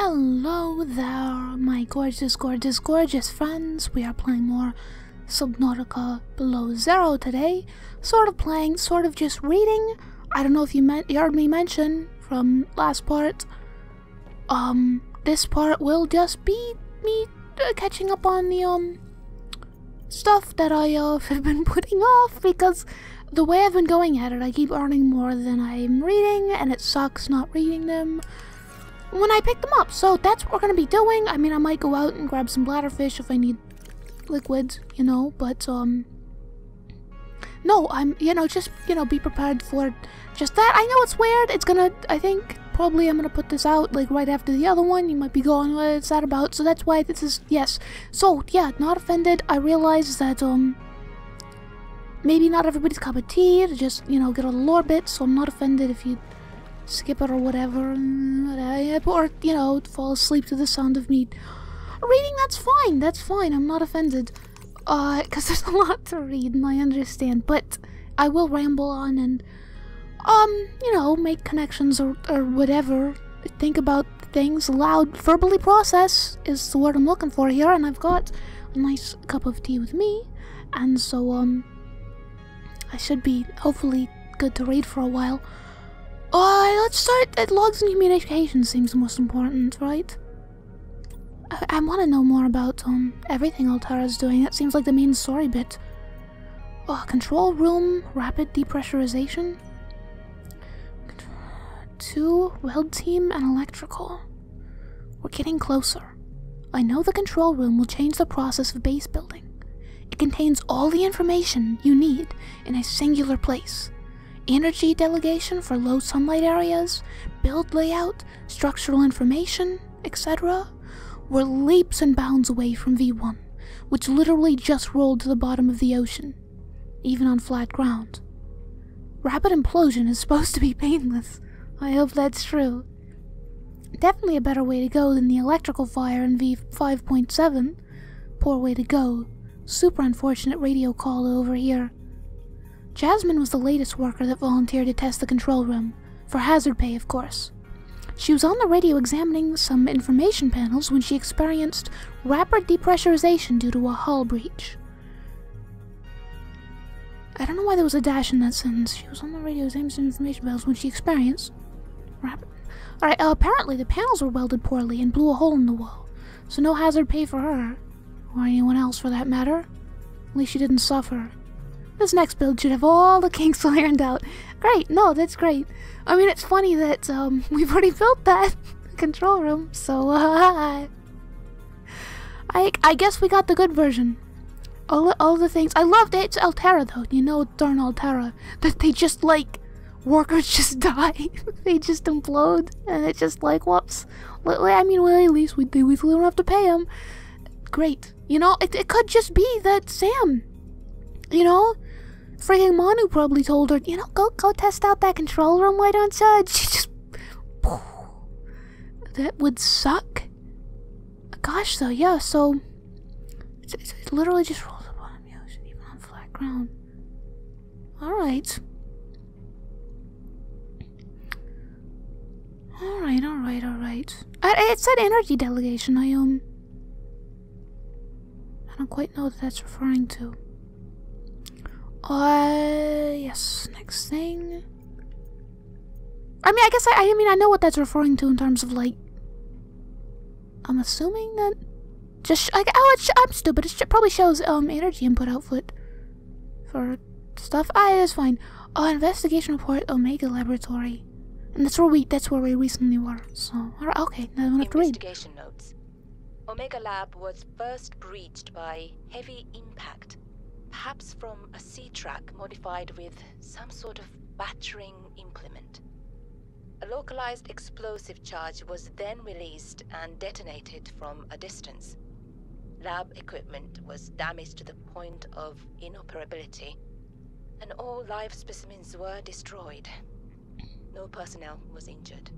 Hello there, my gorgeous, gorgeous, gorgeous friends. We are playing more Subnautica Below Zero today. Sort of playing, sort of just reading. I don't know if you, you heard me mention from last part. Um, this part will just be me uh, catching up on the, um, stuff that I, uh, have been putting off because the way I've been going at it, I keep earning more than I'm reading, and it sucks not reading them when I pick them up. So that's what we're gonna be doing. I mean, I might go out and grab some bladderfish if I need liquids, you know, but, um, no, I'm, you know, just, you know, be prepared for just that. I know it's weird. It's gonna, I think, probably I'm gonna put this out, like, right after the other one. You might be going, what is that about? So that's why this is, yes. So, yeah, not offended. I realize that, um, maybe not everybody's cup of tea to just, you know, get a lore bit, so I'm not offended if you skip it or whatever, or, you know, fall asleep to the sound of me reading, that's fine, that's fine, I'm not offended. Uh, because there's a lot to read, and I understand, but I will ramble on and, um, you know, make connections or, or whatever, think about things aloud, verbally process is the word I'm looking for here, and I've got a nice cup of tea with me, and so, um, I should be, hopefully, good to read for a while. Uh, let's start at logs and communication seems the most important, right? I, I want to know more about um everything Alterra's doing. That seems like the main story bit. Oh, control room, rapid depressurization. Two, weld team, and electrical. We're getting closer. I know the control room will change the process of base building. It contains all the information you need in a singular place energy delegation for low sunlight areas, build layout, structural information, etc., were leaps and bounds away from V1, which literally just rolled to the bottom of the ocean, even on flat ground. Rapid implosion is supposed to be painless. I hope that's true. Definitely a better way to go than the electrical fire in V5.7. Poor way to go. Super unfortunate radio call over here. Jasmine was the latest worker that volunteered to test the control room, for hazard pay, of course. She was on the radio examining some information panels when she experienced rapid depressurization due to a hull breach. I don't know why there was a dash in that sentence. She was on the radio examining some information panels when she experienced rapid. Alright, uh, apparently the panels were welded poorly and blew a hole in the wall, so no hazard pay for her, or anyone else for that matter. At least she didn't suffer. This next build should have all the kinks ironed out. Great, no, that's great. I mean, it's funny that um, we've already built that control room, so I I guess we got the good version. All all the things I loved it. It's Alterra though. You know, darn Alterra. That they just like workers just die. they just implode, and it's just like whoops. I mean, well, at least we. We don't have to pay them. Great. You know, it it could just be that Sam. You know, Freaking Manu probably told her, you know, go go test out that control room, why don't you? she just. That would suck. Gosh, though, yeah, so. It literally just rolls up on the ocean, even on flat ground. Alright. Alright, alright, alright. It said energy delegation, I, um. I don't quite know what that's referring to. Uh, yes, next thing. I mean, I guess I, I mean, I know what that's referring to in terms of like. I'm assuming that just like oh, I'm stupid. It probably shows um energy input output for stuff. Ah, it's fine. Oh, investigation report, Omega Laboratory, and that's where we that's where we recently were. So okay, now I don't have to read. Investigation notes. Omega Lab was first breached by heavy impact perhaps from a Sea Truck modified with some sort of battering implement. A localized explosive charge was then released and detonated from a distance. Lab equipment was damaged to the point of inoperability, and all live specimens were destroyed. No personnel was injured.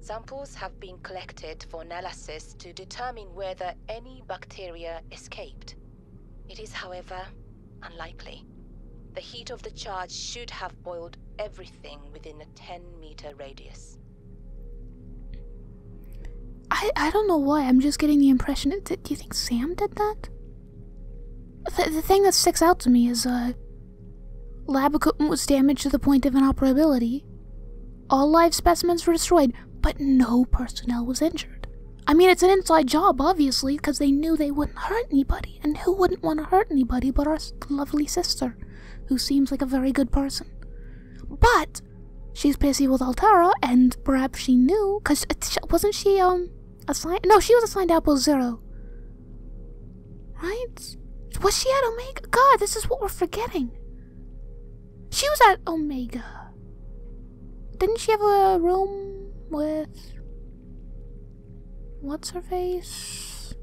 Samples have been collected for analysis to determine whether any bacteria escaped. It is, however, unlikely. The heat of the charge should have boiled everything within a 10 meter radius. I, I don't know why. I'm just getting the impression. That, do you think Sam did that? The, the thing that sticks out to me is uh, lab equipment was damaged to the point of inoperability. All live specimens were destroyed, but no personnel was injured. I mean, it's an inside job, obviously, because they knew they wouldn't hurt anybody. And who wouldn't want to hurt anybody but our lovely sister, who seems like a very good person? But she's busy with Alterra, and perhaps she knew, because wasn't she, um, assigned? No, she was assigned Outpost Zero. Right? Was she at Omega? God, this is what we're forgetting. She was at Omega. Didn't she have a room with what's her face?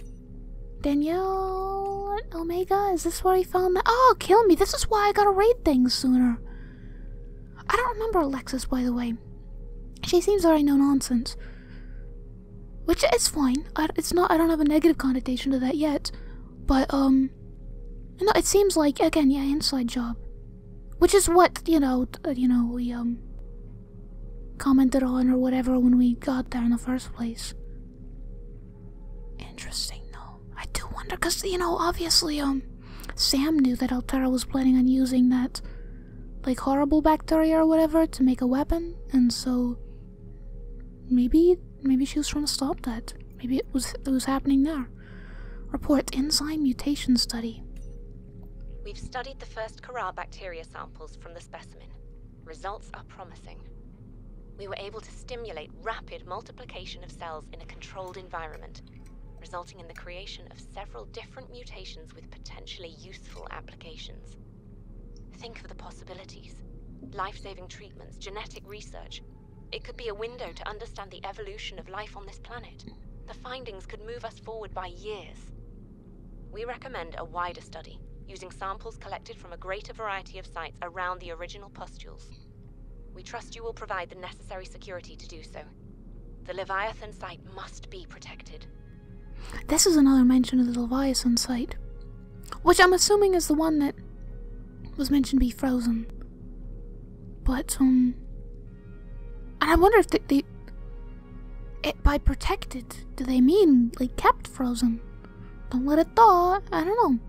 Danielle Omega? Is this where he found that? Oh, kill me. This is why I gotta raid things sooner. I don't remember Alexis, by the way. She seems very no nonsense. Which is fine. I, it's not, I don't have a negative connotation to that yet. But, um, no, it seems like, again, yeah, inside job. Which is what, you know, uh, you know, we, um, commented on or whatever when we got there in the first place. Interesting, though. I do wonder, because, you know, obviously, um, Sam knew that Alterra was planning on using that, like, horrible bacteria or whatever to make a weapon, and so maybe, maybe she was trying to stop that. Maybe it was, it was happening there. Report enzyme mutation study. We've studied the first Kharaa bacteria samples from the specimen. Results are promising. We were able to stimulate rapid multiplication of cells in a controlled environment, resulting in the creation of several different mutations with potentially useful applications. Think of the possibilities. Life-saving treatments, genetic research. It could be a window to understand the evolution of life on this planet. The findings could move us forward by years. We recommend a wider study, using samples collected from a greater variety of sites around the original pustules. We trust you will provide the necessary security to do so. The Leviathan site must be protected. This is another mention of the Leviathan site, which I'm assuming is the one that was mentioned to be frozen. But, um. And I wonder if they. they it, by protected, do they mean, like, kept frozen? Don't let it thaw. I don't know.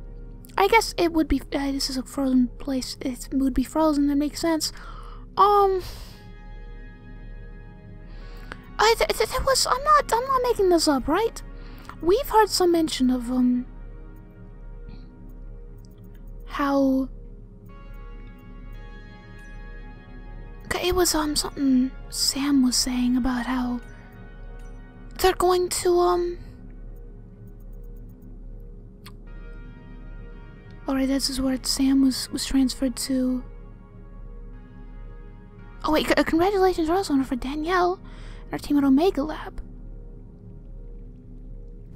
I guess it would be. Uh, this is a frozen place. It would be frozen. That makes sense. Um. I th th there was. I'm not. I'm not making this up, right? We've heard some mention of um. How. It was um something Sam was saying about how they're going to um. Alright, this is where Sam was was transferred to. Oh wait, congratulations also for Danielle and our team at Omega Lab.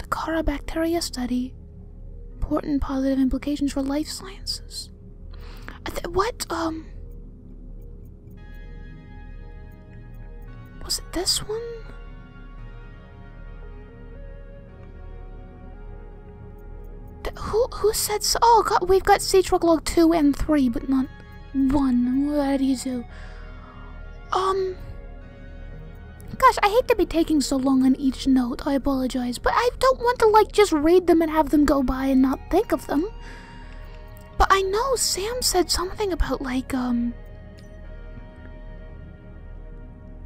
The Kharaa bacteria study. Important positive implications for life sciences. Th what, um... Was it this one? who who said so? Oh god, we've got Siege Log 2 and 3, but not 1. What do you do? Um... Gosh, I hate to be taking so long on each note, I apologize, but I don't want to, like, just read them and have them go by and not think of them. But I know Sam said something about, like, um...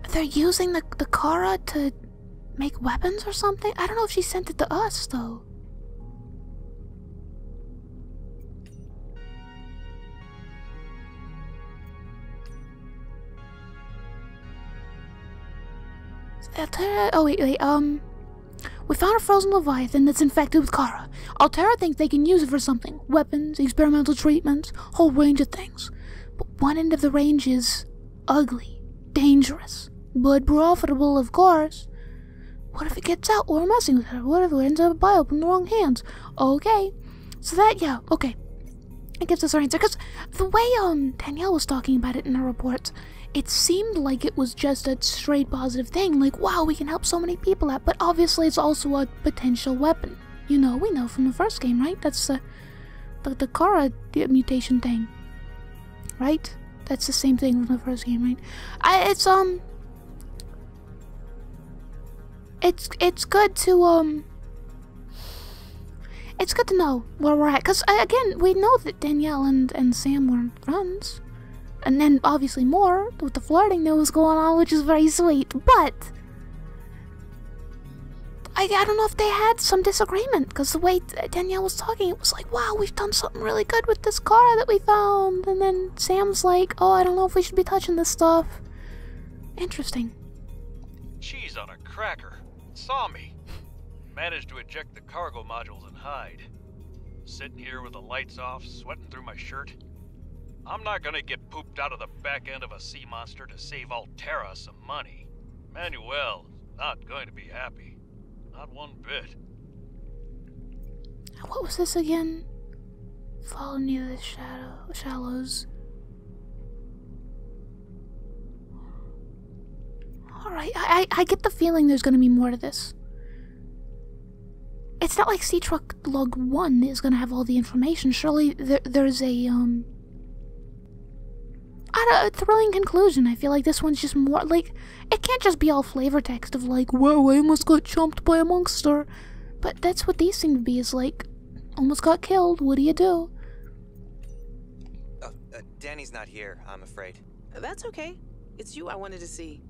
They're using the, the Kharaa to make weapons or something? I don't know if she sent it to us, though. Alterra. Oh wait, wait. Um, we found a frozen leviathan that's infected with Kharaa. Alterra thinks they can use it for something: weapons, experimental treatments, whole range of things. But one end of the range is ugly, dangerous, but profitable, of course. What if it gets out? We're messing with it. What if it ends up a in the wrong hands? Okay. So that, yeah, okay. It gives us our answer. Because the way um Danielle was talking about it in her report, it seemed like it was just a straight positive thing, like, wow, we can help so many people out, but obviously it's also a potential weapon. You know, we know from the first game, right? That's the, the, the Kharaa mutation thing. Right? That's the same thing from the first game, right? I, it's, um... it's it's good to um it's good to know where we're at because again we know that danielle and and sam weren't friends and then obviously more with the flirting that was going on which is very sweet but I, I don't know if they had some disagreement because the way Danielle was talking, it was like, wow, we've done something really good with this car that we found. And then Sam's like, oh, I don't know if we should be touching this stuff. Interesting. Cheese on a cracker. Saw me. Managed to eject the cargo modules and hide. Sitting here with the lights off, sweating through my shirt. I'm not gonna get pooped out of the back end of a sea monster to save Alterra some money. Manuel not going to be happy. Not one bit. What was this again? Follow near the shadow shallows. Alright, I, I, I get the feeling there's gonna be more to this. It's not like Sea Truck Log 1 is gonna have all the information. Surely there, there's a, um... I don't, a thrilling conclusion. I feel like this one's just more, like, it can't just be all flavor text of like, whoa, I almost got chomped by a monster. But that's what these seem to be, is like, almost got killed, what do you do? Uh, uh, Danny's not here, I'm afraid. That's okay. It's you I wanted to see.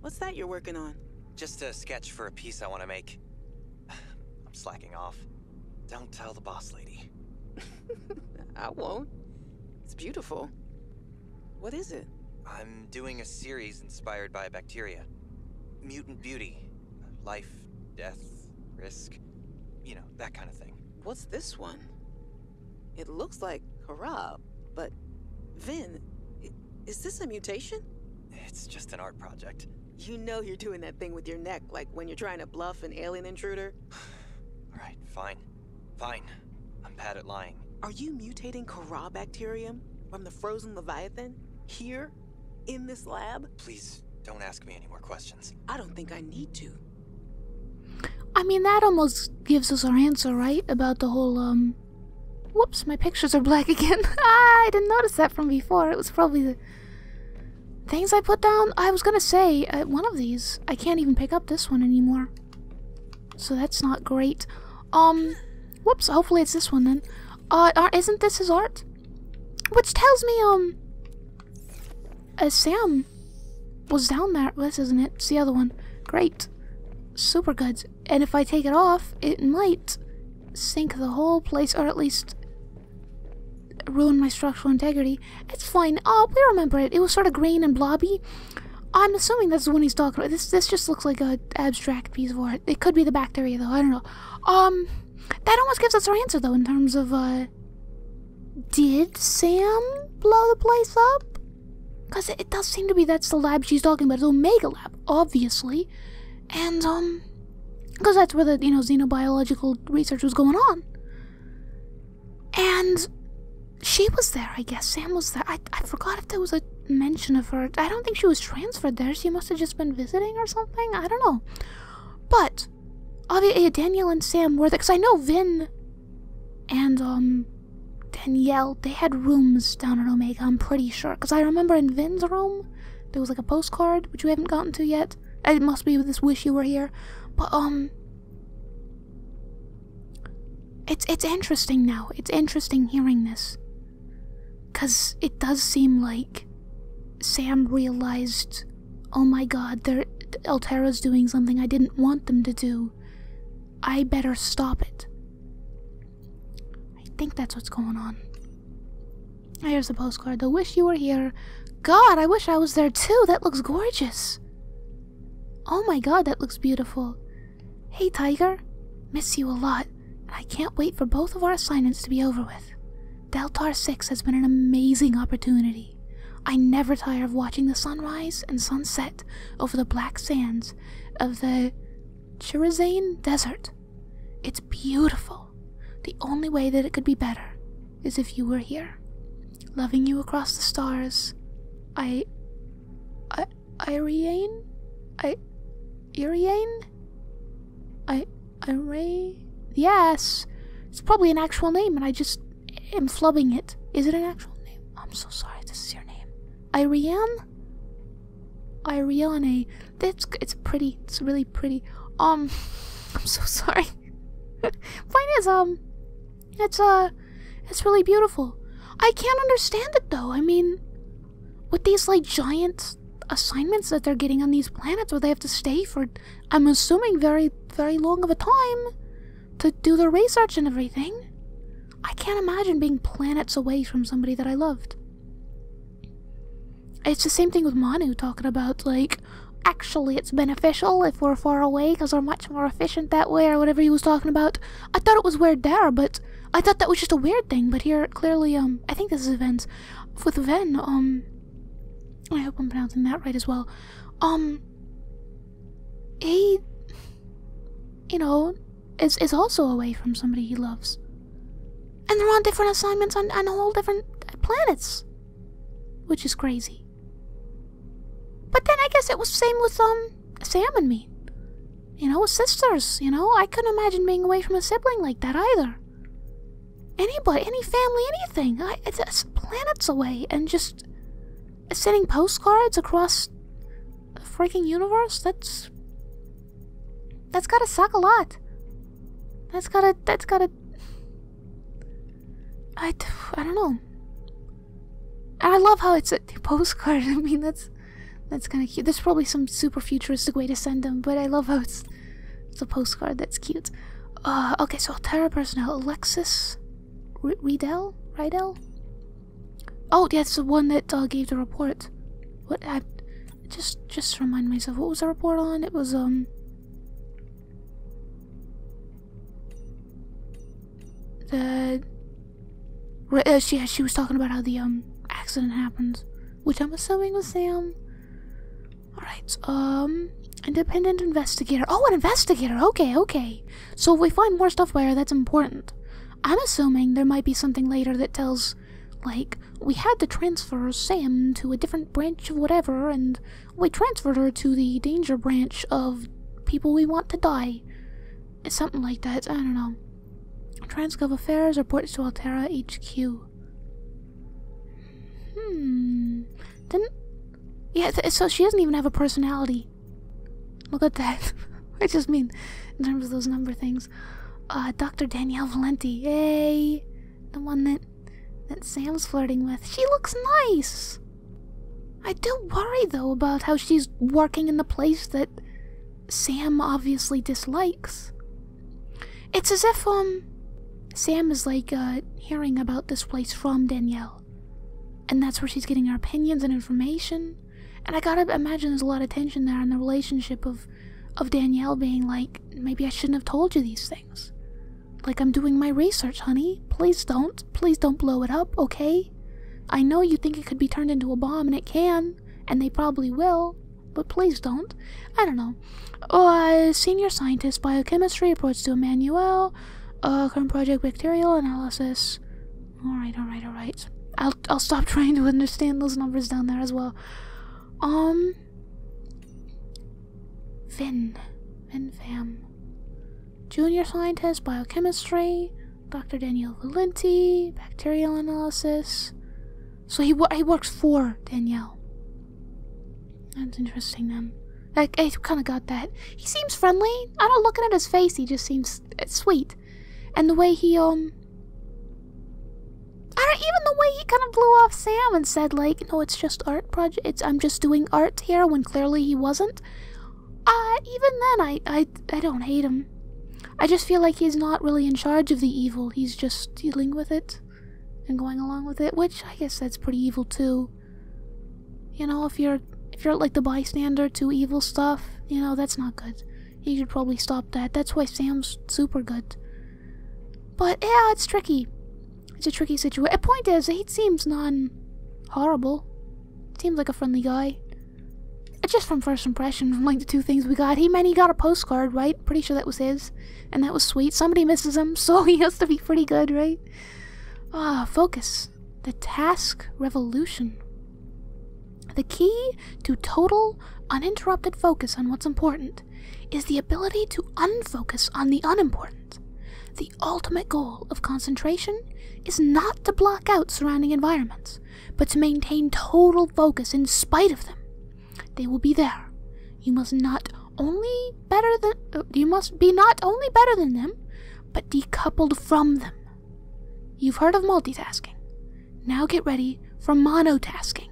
What's that you're working on? Just a sketch for a piece I want to make. I'm slacking off. Don't tell the boss lady. I won't. It's beautiful. What is it? I'm doing a series inspired by bacteria. Mutant beauty. Life, death, risk. You know, that kind of thing. What's this one? It looks like Harab, but Vin, is this a mutation? It's just an art project. You know you're doing that thing with your neck, like when you're trying to bluff an alien intruder? Alright, fine. Fine. I'm bad at lying. Are you mutating Corabacterium from the frozen Leviathan? Here? In this lab? Please, don't ask me any more questions. I don't think I need to. I mean, that almost gives us our answer, right? About the whole, um... Whoops, my pictures are black again. ah, I didn't notice that from before. It was probably the things I put down. I was gonna say, uh, one of these. I can't even pick up this one anymore. So that's not great. Um, whoops, hopefully it's this one then. Uh, isn't this his art? Which tells me, um, uh, Sam was down there. This isn't it. It's the other one. Great. Super good. And if I take it off, it might sink the whole place, or at least ruin my structural integrity. It's fine. Oh, we remember it. It was sort of green and blobby. I'm assuming that's the one he's talking about. This this just looks like a abstract piece of art. It could be the bacteria though. I don't know. Um, that almost gives us our answer though in terms of uh, did Sam blow the place up? Because it, does seem to be that's the lab she's talking about. It's Omega Lab, obviously. And, um, because that's where the, you know, xenobiological research was going on. And she was there, I guess. Sam was there. I, I forgot if there was a mention of her. I don't think she was transferred there. She must have just been visiting or something. I don't know. But, obviously, Danielle and Sam were there. Because I know Vin and, um, Danielle, they had rooms down at Omega, I'm pretty sure. Because I remember in Vin's room, there was like a postcard, which we haven't gotten to yet. It must be with this wish you were here. But, um... It's, it's interesting now. It's interesting hearing this. Because it does seem like Sam realized, oh my god, they're, Alterra's doing something I didn't want them to do. I better stop it think that's what's going on. Here's the postcard. I wish you were here. God, I wish I was there too. That looks gorgeous. Oh my god, that looks beautiful. Hey, Tiger. Miss you a lot, and I can't wait for both of our assignments to be over with. Deltar 6 has been an amazing opportunity. I never tire of watching the sunrise and sunset over the black sands of the Chirazane Desert. It's beautiful. The only way that it could be better is if you were here, loving you across the stars. I. I. Iriane? I. Iriane? I. Ray? Yes! It's probably an actual name, and I just am flubbing it. Is it an actual name? I'm so sorry, this is your name. Iriane? Iriane. That's it's pretty. It's really pretty. Um, I'm so sorry. Point is, um, it's uh, it's really beautiful. I can't understand it though. I mean, with these like giant assignments that they're getting on these planets where they have to stay for, I'm assuming very, very long of a time to do the research and everything. I can't imagine being planets away from somebody that I loved. It's the same thing with Manu talking about, like, actually it's beneficial if we're far away because we're much more efficient that way or whatever he was talking about. I thought it was weird there, but I thought that was just a weird thing, but here, clearly, um, I think this is Ven's. With Ven, um, I hope I'm pronouncing that right as well. Um, he, you know, is, is also away from somebody he loves. And they're on different assignments on, on whole different planets. Which is crazy. But then I guess it was same with, um, Sam and me. You know, sisters, you know? I couldn't imagine being away from a sibling like that either. Anybody, any family, anything. I, it's, it's planets away and just sending postcards across the freaking universe? That's. That's gotta suck a lot. That's gotta. That's gotta. I, I don't know. And I love how it's a postcard. I mean, that's that's kind of cute. There's probably some super futuristic way to send them, but I love how it's it's a postcard. That's cute. Uh, okay, so Terra personnel, Alexis R Riedel, Riedel. Oh, yeah, it's the one that uh, gave the report. What? I just just remind myself. What was the report on? It was um. The. Uh, she she was talking about how the um accident happened, which I'm assuming was Sam. All right. Um. Independent investigator. Oh, an investigator. Okay, okay. So if we find more stuff by her, that's important. I'm assuming there might be something later that tells like, we had to transfer Sam to a different branch of whatever, and we transferred her to the danger branch of people we want to die. It's something like that, I don't know. Transgov Affairs reports to Alterra HQ. Hmm. Then. Yeah, th so she doesn't even have a personality. Look at that. I just mean, in terms of those number things. Uh, Dr. Danielle Valenti. Yay! The one that that Sam's flirting with. She looks nice. I do worry though about how she's working in the place that Sam obviously dislikes. It's as if um Sam is like uh hearing about this place from Danielle. And that's where she's getting her opinions and information. And I gotta imagine there's a lot of tension there in the relationship of of Danielle being like, maybe I shouldn't have told you these things. Like I'm doing my research, honey. Please don't. Please don't blow it up, okay? I know you think it could be turned into a bomb, and it can, and they probably will, but please don't. I don't know. Uh, senior scientist, biochemistry, reports to Emmanuel. Uh, current project, bacterial analysis. Alright, alright, alright. I'll, I'll stop trying to understand those numbers down there as well. Um... Finn. Finn Fam. Junior scientist, biochemistry, Dr. Danielle Valenti, bacterial analysis. So he he works for Danielle. That's interesting then. I, I kind of got that. He seems friendly. I don't looking at his face. He just seems uh, sweet, and the way he um. I don't even the way he kind of blew off Sam and said like, "No, it's just art project. It's I'm just doing art here," when clearly he wasn't. Uh, even then, I I I don't hate him. I just feel like he's not really in charge of the evil. He's just dealing with it and going along with it, which I guess that's pretty evil too. You know, if you're if you're like the bystander to evil stuff, you know, that's not good. You should probably stop that. That's why Sam's super good. But yeah, it's tricky. It's a tricky situation. The point is, he seems non horrible. Seems like a friendly guy just from first impression, from like the two things we got, he meant he got a postcard, right? Pretty sure that was his. And that was sweet. Somebody misses him, so he has to be pretty good, right? Ah, focus. The task revolution. The key to total, uninterrupted focus on what's important is the ability to unfocus on the unimportant. The ultimate goal of concentration is not to block out surrounding environments, but to maintain total focus in spite of them. They will be there. You must not only better than you must be not only better than them, but decoupled from them. You've heard of multitasking. Now get ready for monotasking.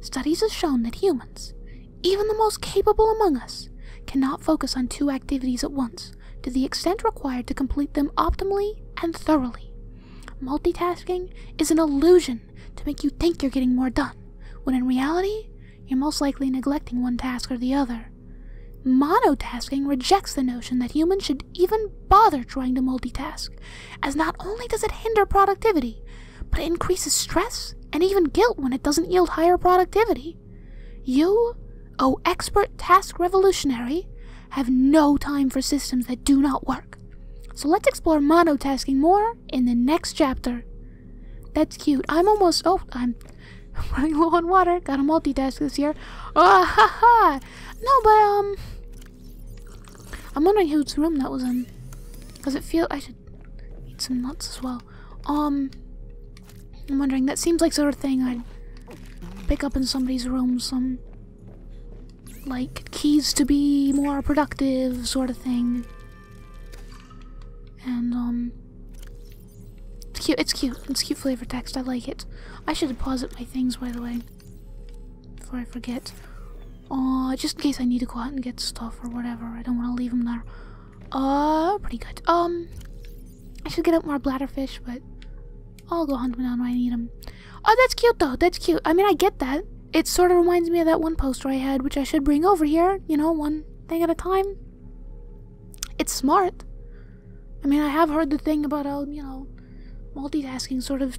Studies have shown that humans, even the most capable among us, cannot focus on two activities at once to the extent required to complete them optimally and thoroughly. Multitasking is an illusion to make you think you're getting more done, when in reality, you're most likely neglecting one task or the other. Monotasking rejects the notion that humans should even bother trying to multitask, as not only does it hinder productivity, but it increases stress and even guilt when it doesn't yield higher productivity. You, oh expert task revolutionary, have no time for systems that do not work. So let's explore monotasking more in the next chapter. That's cute. I'm almost. Oh, I'm running low on water. Gotta multitask this year. Ah ha ha! No, but um, I'm wondering whose room that was in. Does it feel I should eat some nuts as well. Um, I'm wondering. That seems like sort of thing I'd pick up in somebody's room. Some like keys to be more productive, sort of thing. And um, cute. It's cute. It's cute flavor text. I like it. I should deposit my things, by the way, before I forget. Uh, just in case I need to go out and get stuff or whatever. I don't want to leave them there. Uh, pretty good. Um, I should get up more bladderfish, but I'll go hunt them down when I need them. Oh, that's cute though. That's cute. I mean, I get that. It sort of reminds me of that one poster I had, which I should bring over here. You know, one thing at a time. It's smart. I mean, I have heard the thing about how, you know, multitasking sort of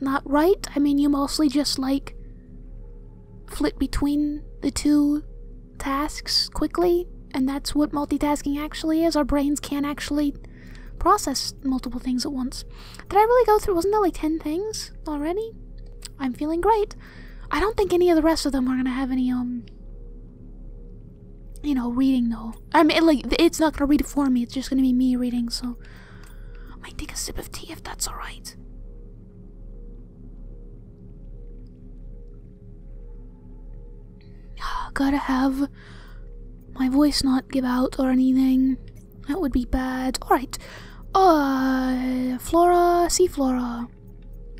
not right. I mean, you mostly just like flip between the two tasks quickly, and that's what multitasking actually is. Our brains can't actually process multiple things at once. Did I really go through? Wasn't there like 10 things already? I'm feeling great. I don't think any of the rest of them are gonna have any, um, you know, reading though. I mean, like, it's not gonna read it for me, it's just gonna be me reading, so. Might take a sip of tea if that's alright. Gotta have my voice not give out or anything. That would be bad. Alright. Uh, flora, sea flora.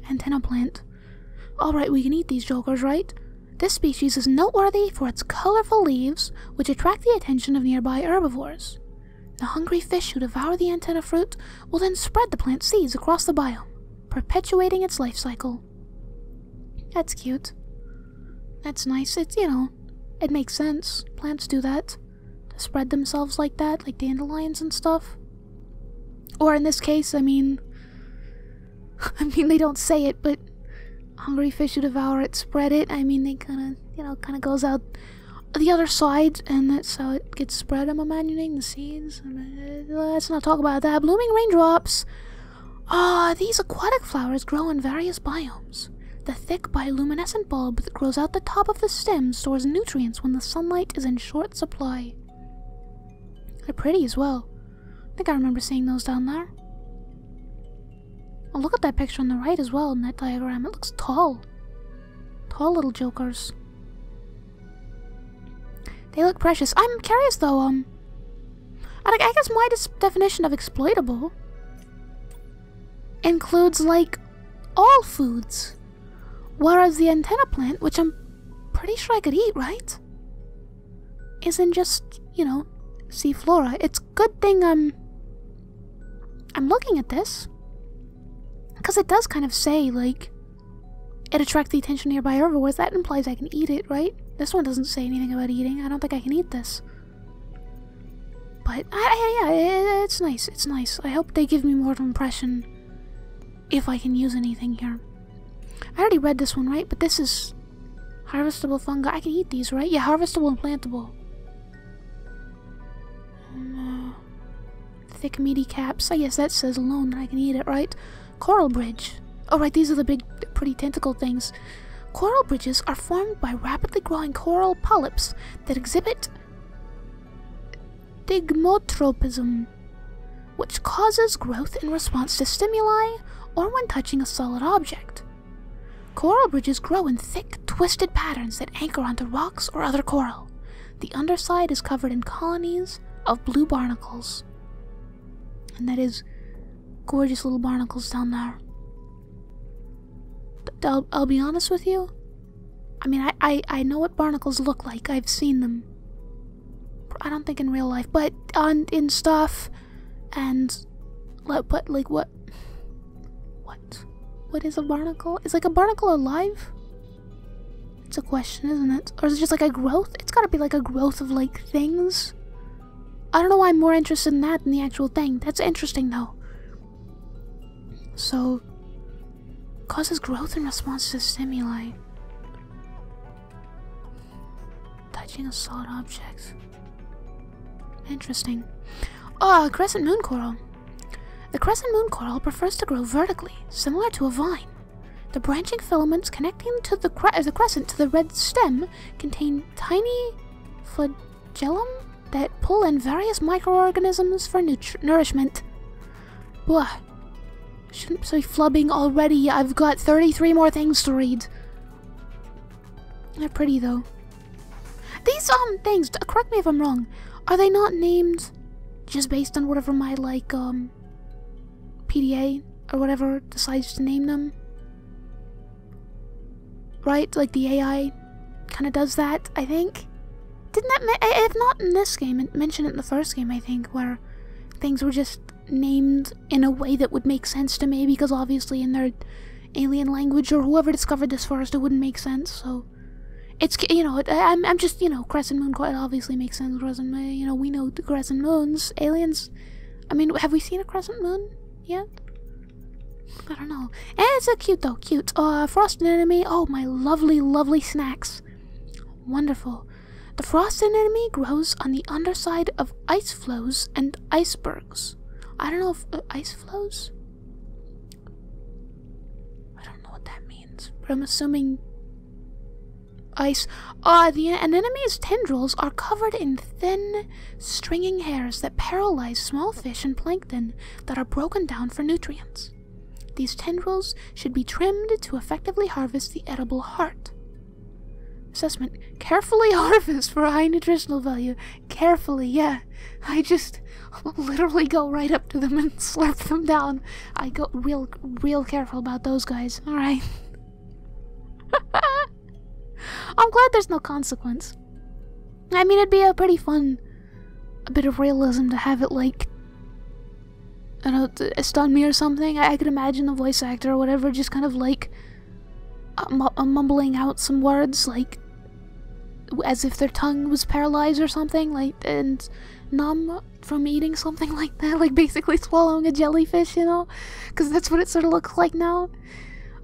Antenna plant. Alright, we can eat these jokers, right? This species is noteworthy for its colorful leaves, which attract the attention of nearby herbivores. The hungry fish who devour the antenna fruit will then spread the plant seeds across the biome, perpetuating its life cycle. That's cute. That's nice. It's, you know, it makes sense. Plants do that. To spread themselves like that, like dandelions and stuff. Or in this case, I mean. I mean, they don't say it, but hungry fish who devour it spread it. I mean, they kind of, you know, kind of goes out the other side, and that's how it gets spread. I'm imagining the seeds. Let's not talk about that. Blooming raindrops. Ah, these aquatic flowers grow in various biomes. The thick bioluminescent bulb that grows out the top of the stem stores nutrients when the sunlight is in short supply. They're pretty as well. I think I remember seeing those down there. Oh, look at that picture on the right as well in that diagram. It looks tall. Tall little jokers. They look precious. I'm curious though, um. I, I guess my definition of exploitable includes like all foods. Whereas the antenna plant, which I'm pretty sure I could eat, right? Isn't just, you know, sea flora. It's good thing I'm I'm looking at this. Because it does kind of say, like, it attracts the attention of nearby herbivores. That implies I can eat it, right? This one doesn't say anything about eating. I don't think I can eat this. But, I, yeah, it, it's nice. It's nice. I hope they give me more of an impression if I can use anything here. I already read this one, right? But this is harvestable fungi. I can eat these, right? Yeah, harvestable and plantable. Um, uh, thick, meaty caps. I guess that says alone that I can eat it, right? Coral bridge. Oh, right, these are the big, pretty tentacle things. Coral bridges are formed by rapidly growing coral polyps that exhibit thigmotropism, which causes growth in response to stimuli or when touching a solid object. Coral bridges grow in thick, twisted patterns that anchor onto rocks or other coral. The underside is covered in colonies of blue barnacles. And that is gorgeous little barnacles down there. I'll, I'll be honest with you. I mean, I, I, I know what barnacles look like. I've seen them. I don't think in real life, but on in stuff, and like, but like what? What? What is a barnacle? Is like a barnacle alive? It's a question, isn't it? Or is it just like a growth? It's gotta be like a growth of like things. I don't know why I'm more interested in that than the actual thing. That's interesting though. So, causes growth in response to stimuli. Touching a solid object. Interesting. Ah, oh, crescent moon coral. The crescent moon coral prefers to grow vertically, similar to a vine. The branching filaments connecting to the, cre the crescent to the red stem contain tiny flagellum that pull in various microorganisms for nourishment. Blah. Shouldn't be flubbing already. I've got 33 more things to read. They're pretty though. These um things, correct me if I'm wrong, are they not named just based on whatever my like um PDA or whatever decides to name them? Right? Like the AI kind of does that, I think. Didn't that, if not in this game, it mentioned it in the first game, I think, where things were just named in a way that would make sense to me because obviously in their alien language or whoever discovered this first, it wouldn't make sense. So it's you know I'm I'm just you know crescent moon quite obviously makes sense. Crescent moon, you know we know the crescent moons. Aliens, I mean, have we seen a crescent moon yet? I don't know. And it's a cute though, cute. Uh, frost anemone. Oh my lovely, lovely snacks. Wonderful. The frost anemone grows on the underside of ice floes and icebergs. I don't know if uh, ice floes. I don't know what that means, but I'm assuming ice. Ah, uh, the anemone's tendrils are covered in thin, stringing hairs that paralyze small fish and plankton that are broken down for nutrients. These tendrils should be trimmed to effectively harvest the edible heart. Assessment carefully harvest for high nutritional value. Carefully, yeah. I just literally go right up to them and slurp them down. I go real, real careful about those guys. Alright. I'm glad there's no consequence. I mean, it'd be a pretty fun a bit of realism to have it like I don't know, stun me or something. I, I, could imagine the voice actor or whatever just kind of like uh, uh, mumbling out some words like as if their tongue was paralyzed or something, like and numb from eating something like that, like basically swallowing a jellyfish, you know, because that's what it sort of looks like now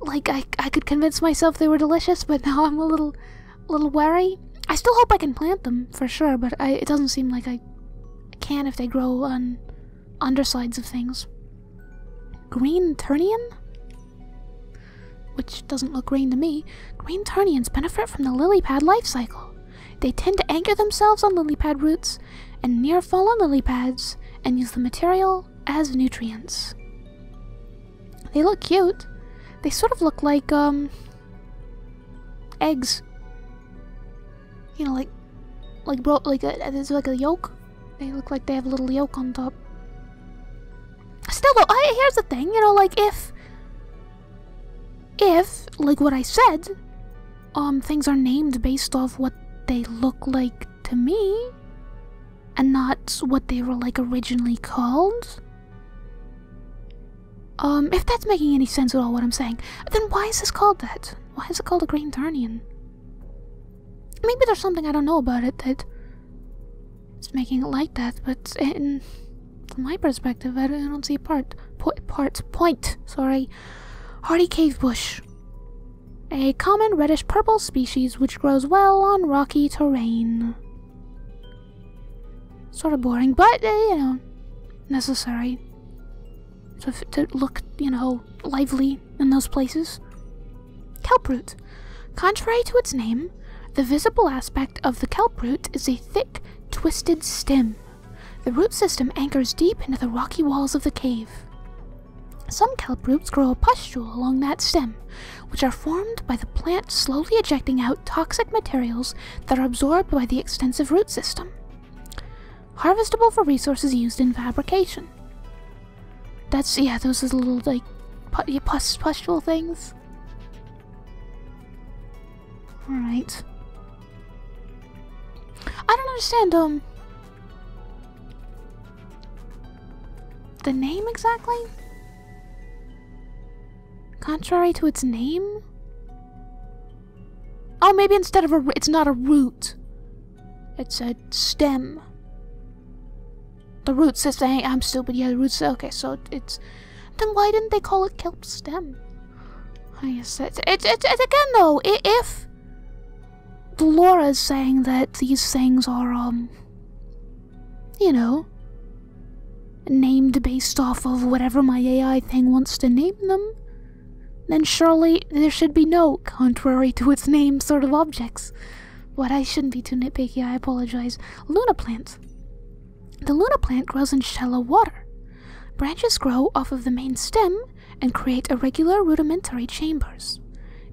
like I, I could convince myself they were delicious, but now I'm a little, little wary. I still hope I can plant them for sure, but I, it doesn't seem like I can if they grow on undersides of things. Green Turnian? Which doesn't look green to me. Green Turnians benefit from the lily pad life cycle. They tend to anchor themselves on lily pad roots and near fallen lily pads and use the material as nutrients. They look cute. They sort of look like, um, eggs. You know, like, like, bro, like, a, there's like a yolk. They look like they have a little yolk on top. Still though, I, here's the thing, you know, like, if, if, like what I said, um, things are named based off what they look like to me, and not what they were, like, originally called, um, if that's making any sense at all what I'm saying, then why is this called that? Why is it called a Green Turnian? Maybe there's something I don't know about it that is making it like that, but in from my perspective, I don't see a part. Po part. Point. Sorry. Hardy cave bush. A common reddish purple species which grows well on rocky terrain. Sort of boring, but, uh, you know, necessary to, to look, you know, lively in those places. Kelproot. Contrary to its name, the visible aspect of the kelp root is a thick, twisted stem. The root system anchors deep into the rocky walls of the cave. Some kelp roots grow a pustule along that stem, which are formed by the plant slowly ejecting out toxic materials that are absorbed by the extensive root system. Harvestable for resources used in fabrication. That's, yeah, those are little, like, pus- pustule things. Alright. I don't understand, um. The name exactly? Contrary to its name? Oh, maybe instead of a It's not a root. It's a stem. The root says Hey, I'm stupid. Yeah, the root says Okay, so it's. Then why didn't they call it kelp stem? I guess it's. It's, it's, it's again, though, if. The lore is saying that these things are, um. You know. Named based off of whatever my AI thing wants to name them then surely there should be no contrary to its name sort of objects. But I shouldn't be too nitpicky, I apologize. Luna plant. The Luna plant grows in shallow water. Branches grow off of the main stem and create irregular rudimentary chambers.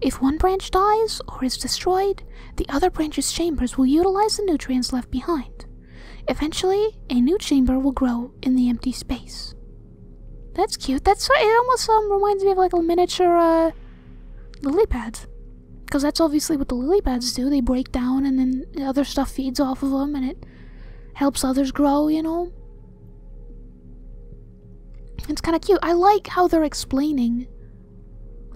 If one branch dies or is destroyed, the other branch's chambers will utilize the nutrients left behind. Eventually, a new chamber will grow in the empty space. That's cute. That's it. Almost um reminds me of like a miniature uh, lily pads, because that's obviously what the lily pads do. They break down, and then the other stuff feeds off of them, and it helps others grow. You know, it's kind of cute. I like how they're explaining,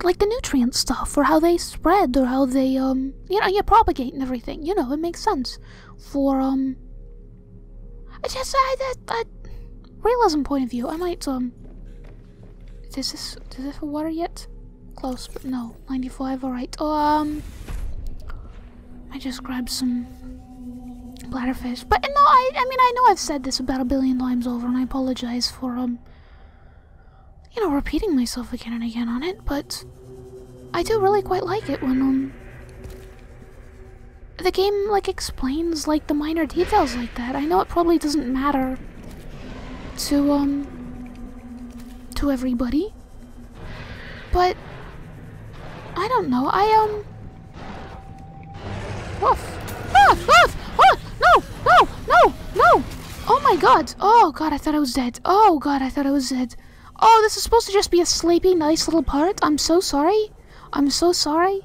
like the nutrient stuff, or how they spread, or how they um you know yeah propagate and everything. You know, it makes sense for um. It's just I that that realism point of view. I might um. Is this is this for water yet? Close, but no. 95, alright. Oh, um I just grabbed some bladderfish. But no, I I mean I know I've said this about a billion times over and I apologize for um you know, repeating myself again and again on it, but I do really quite like it when um the game like explains like the minor details like that. I know it probably doesn't matter to um to everybody. But I don't know. I um Woof. Ah, woof. Ah, no, no, no, no. Oh my god. Oh god, I thought I was dead. Oh god, I thought I was dead. Oh, this is supposed to just be a sleepy, nice little part. I'm so sorry. I'm so sorry.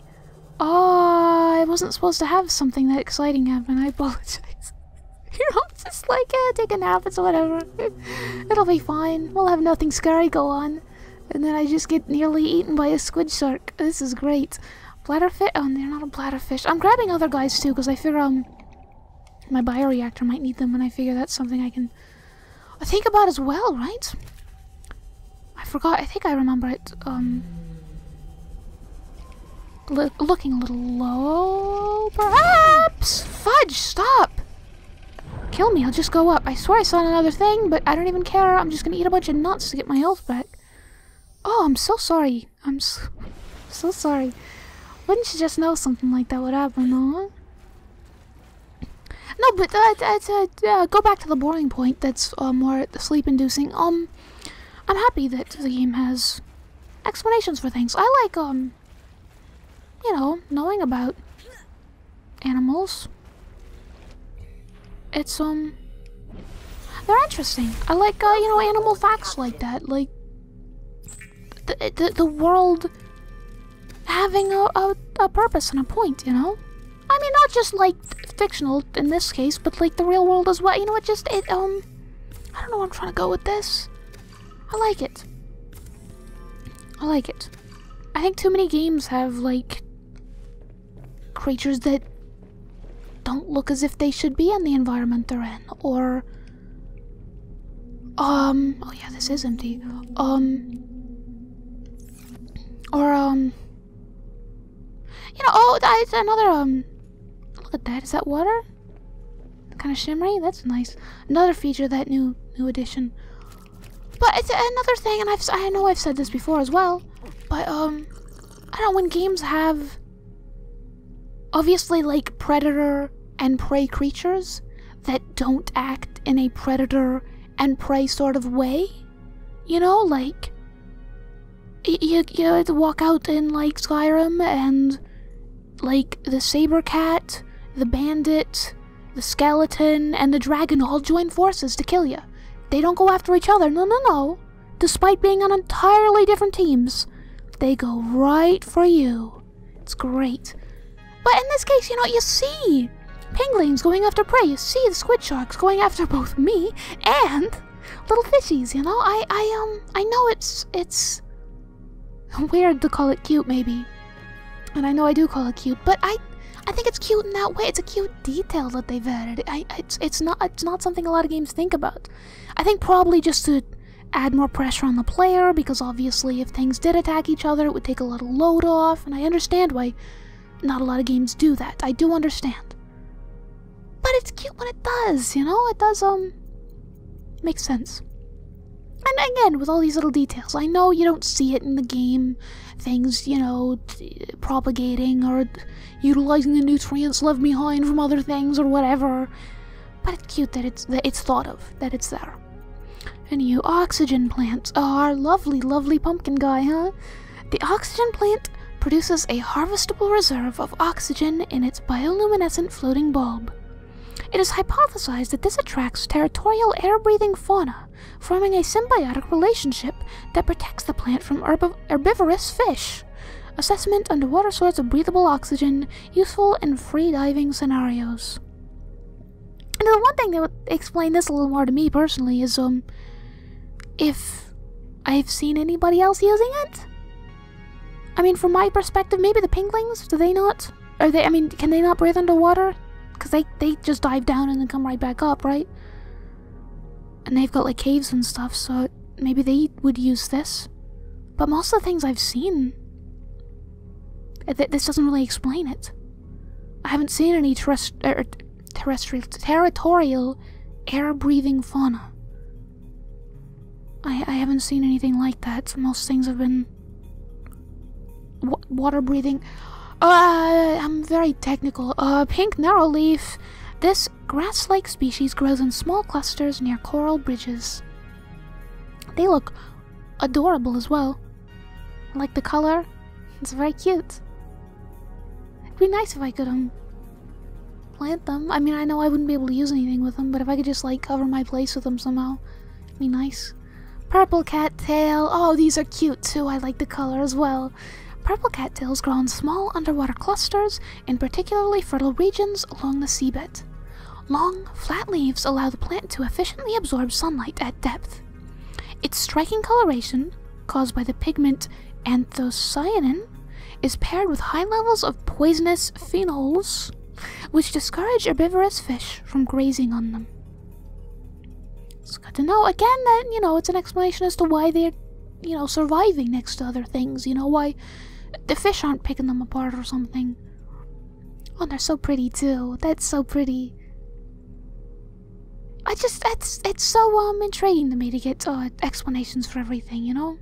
Oh, I wasn't supposed to have something that exciting happen. I apologize. You know, just like, eh, take a nap, it's whatever. It'll be fine. We'll have nothing scary go on. And then I just get nearly eaten by a squid shark. This is great. Bladderfish? Oh, they're not a bladderfish. I'm grabbing other guys too, because I figure, um, my bioreactor might need them, and I figure that's something I can think about as well, right? I forgot. I think I remember it, um, lo- looking a little low, perhaps? Fudge, stop! Kill me, I'll just go up. I swear I saw another thing, but I don't even care. I'm just gonna eat a bunch of nuts to get my health back. Oh, I'm so sorry. I'm so, so sorry. Wouldn't you just know something like that would happen, huh? No, but uh, uh, uh, uh, go back to the boring point that's uh, more sleep-inducing. Um, I'm happy that the game has explanations for things. I like, um, you know, knowing about animals. It's, um, they're interesting. I like, uh, you know, animal facts like that. Like, the, the, the world having a, a, a purpose and a point, you know? I mean, not just like fictional in this case, but like the real world as well. You know, it just, it, um, I don't know where I'm trying to go with this. I like it. I like it. I think too many games have like creatures that don't look as if they should be in the environment they're in, or um, oh yeah, this is empty. Um, or um, you know, oh, that's another um. Look at that. Is that water? Kind of shimmery. That's nice. Another feature that new new addition. But it's another thing, and I've I know I've said this before as well. But um, I don't know when games have obviously like predator and prey creatures that don't act in a predator and prey sort of way. You know, like you you walk out in like Skyrim and like the saber cat, the bandit, the skeleton, and the dragon all join forces to kill you. They don't go after each other. No, no, no. Despite being on entirely different teams, they go right for you. It's great. But in this case, you know, you see penguins going after prey. You see the squid sharks going after both me and little fishies. You know, I, I, um, I know it's, it's weird to call it cute, maybe, and I know I do call it cute, but I, I think it's cute in that way. It's a cute detail that they've added. I, it's, it's not, it's not something a lot of games think about. I think probably just to add more pressure on the player, because obviously if things did attack each other, it would take a lot of load off, and I understand why not a lot of games do that. I do understand. But it's cute when it does, you know? It does, um, make sense. And again, with all these little details, I know you don't see it in the game, things, you know, propagating or utilizing the nutrients left behind from other things or whatever. But it's cute that it's that it's thought of, that it's there. And you oxygen plants. Oh, our lovely, lovely pumpkin guy, huh? The oxygen plant produces a harvestable reserve of oxygen in its bioluminescent floating bulb. It is hypothesized that this attracts territorial air breathing fauna, forming a symbiotic relationship that protects the plant from herb- herbivorous fish. Assessment underwater source of breathable oxygen, useful in free diving scenarios. And the one thing that would explain this a little more to me personally is um if I've seen anybody else using it. I mean, from my perspective, maybe the pinglings, do they not? Are they, I mean, can they not breathe underwater? Because they, they just dive down and then come right back up, right? And they've got like caves and stuff, so maybe they would use this. But most of the things I've seen, th- this doesn't really explain it. I haven't seen any terrest- er, terrestrial, territorial air breathing fauna. I, I haven't seen anything like that. Most things have been water breathing. Uh, I'm very technical. Uh, pink narrow leaf. This grass like species grows in small clusters near coral bridges. They look adorable as well. I like the color. It's very cute. It'd be nice if I could, um, plant them. I mean, I know I wouldn't be able to use anything with them, but if I could just, like, cover my place with them somehow, it'd be nice. Purple cattail. Oh, these are cute too. I like the color as well. Purple cattails grow in small underwater clusters in particularly fertile regions along the seabed. Long, flat leaves allow the plant to efficiently absorb sunlight at depth. Its striking coloration, caused by the pigment anthocyanin, is paired with high levels of poisonous phenols, which discourage herbivorous fish from grazing on them. It's good to know. Again, that, you know, it's an explanation as to why they're, you know, surviving next to other things. You know, why the fish aren't picking them apart or something. Oh, they're so pretty too. That's so pretty. I just, it's, it's so, um, intriguing to me to get, uh, explanations for everything, you know?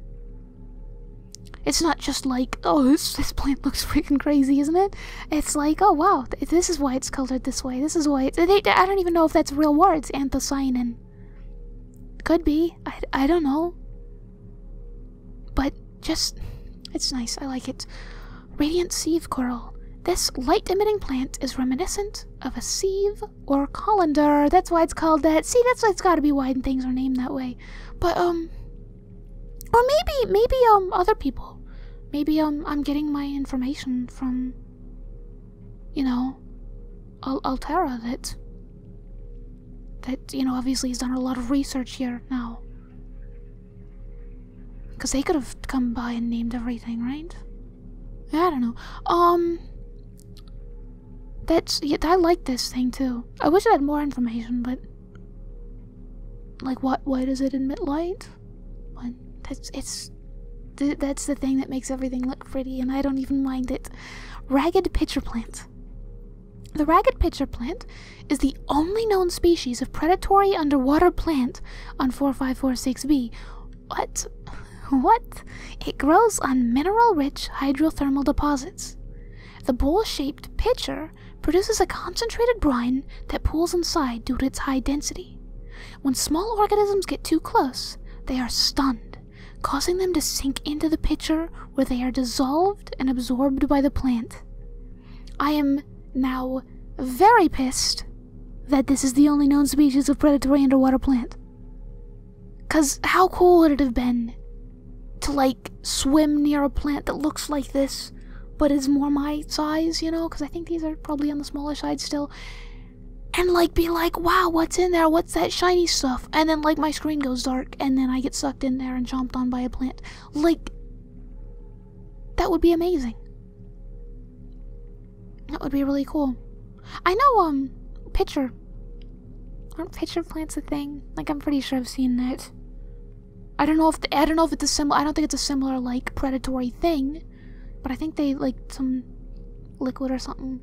It's not just like, oh, this, this plant looks freaking crazy, isn't it? It's like, oh, wow, th- this is why it's colored this way. This is why it's, they, I don't even know if that's real word. It's anthocyanin. Could be. I, I don't know. But just, it's nice. I like it. Radiant sieve coral. This light emitting plant is reminiscent of a sieve or colander. That's why it's called that. See, that's why it's gotta be why things are named that way. But, um, or maybe, maybe, um, other people. Maybe, um, I'm getting my information from, you know, Al- Alterra that that you know obviously he's done a lot of research here now because they could have come by and named everything right? I don't know. Um that's yeah i like this thing too. I wish it had more information but like what why does it emit light but that's it's th- that's the thing that makes everything look pretty and i don't even mind it. Ragged pitcher plant. The ragged pitcher plant is the only known species of predatory underwater plant on 4546b. What? What? It grows on mineral rich hydrothermal deposits. The bowl shaped pitcher produces a concentrated brine that pools inside due to its high density. When small organisms get too close, they are stunned, causing them to sink into the pitcher where they are dissolved and absorbed by the plant. I am now very pissed that this is the only known species of predatory underwater plant. Cause how cool would it have been to like swim near a plant that looks like this, but is more my size, you know? Cause I think these are probably on the smaller side still. And like be like, wow, what's in there? What's that shiny stuff? And then like my screen goes dark and then I get sucked in there and chomped on by a plant. Like that would be amazing. That would be really cool. I know um pitcher. Aren't pitcher plants a thing? Like I'm pretty sure I've seen that. I don't know if the, I don't know if it's a similar. I don't think it's a similar like predatory thing, but I think they like some liquid or something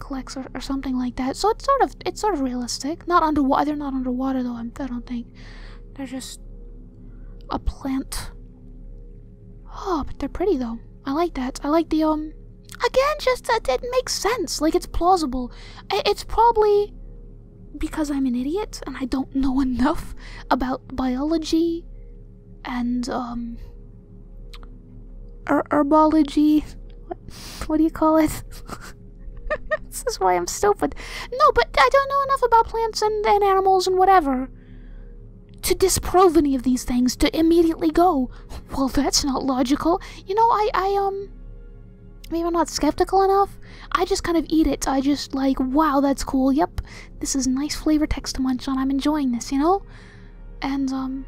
collects or, or something like that. So it's sort of it's sort of realistic. Not underwater. They're not underwater though. I'm, I don't think they're just a plant. Oh, but they're pretty though. I like that. I like the um. Again, just that it makes sense. Like it's plausible. It's probably because I'm an idiot and I don't know enough about biology and um er herbology. What, what do you call it? this is why I'm stupid. No, but I don't know enough about plants and, and animals and whatever to disprove any of these things to immediately go. Well, that's not logical. You know, I I um maybe I'm not skeptical enough. I just kind of eat it. I just like, wow, that's cool. Yep, this is nice flavor text to munch on. I'm enjoying this, you know? And, um,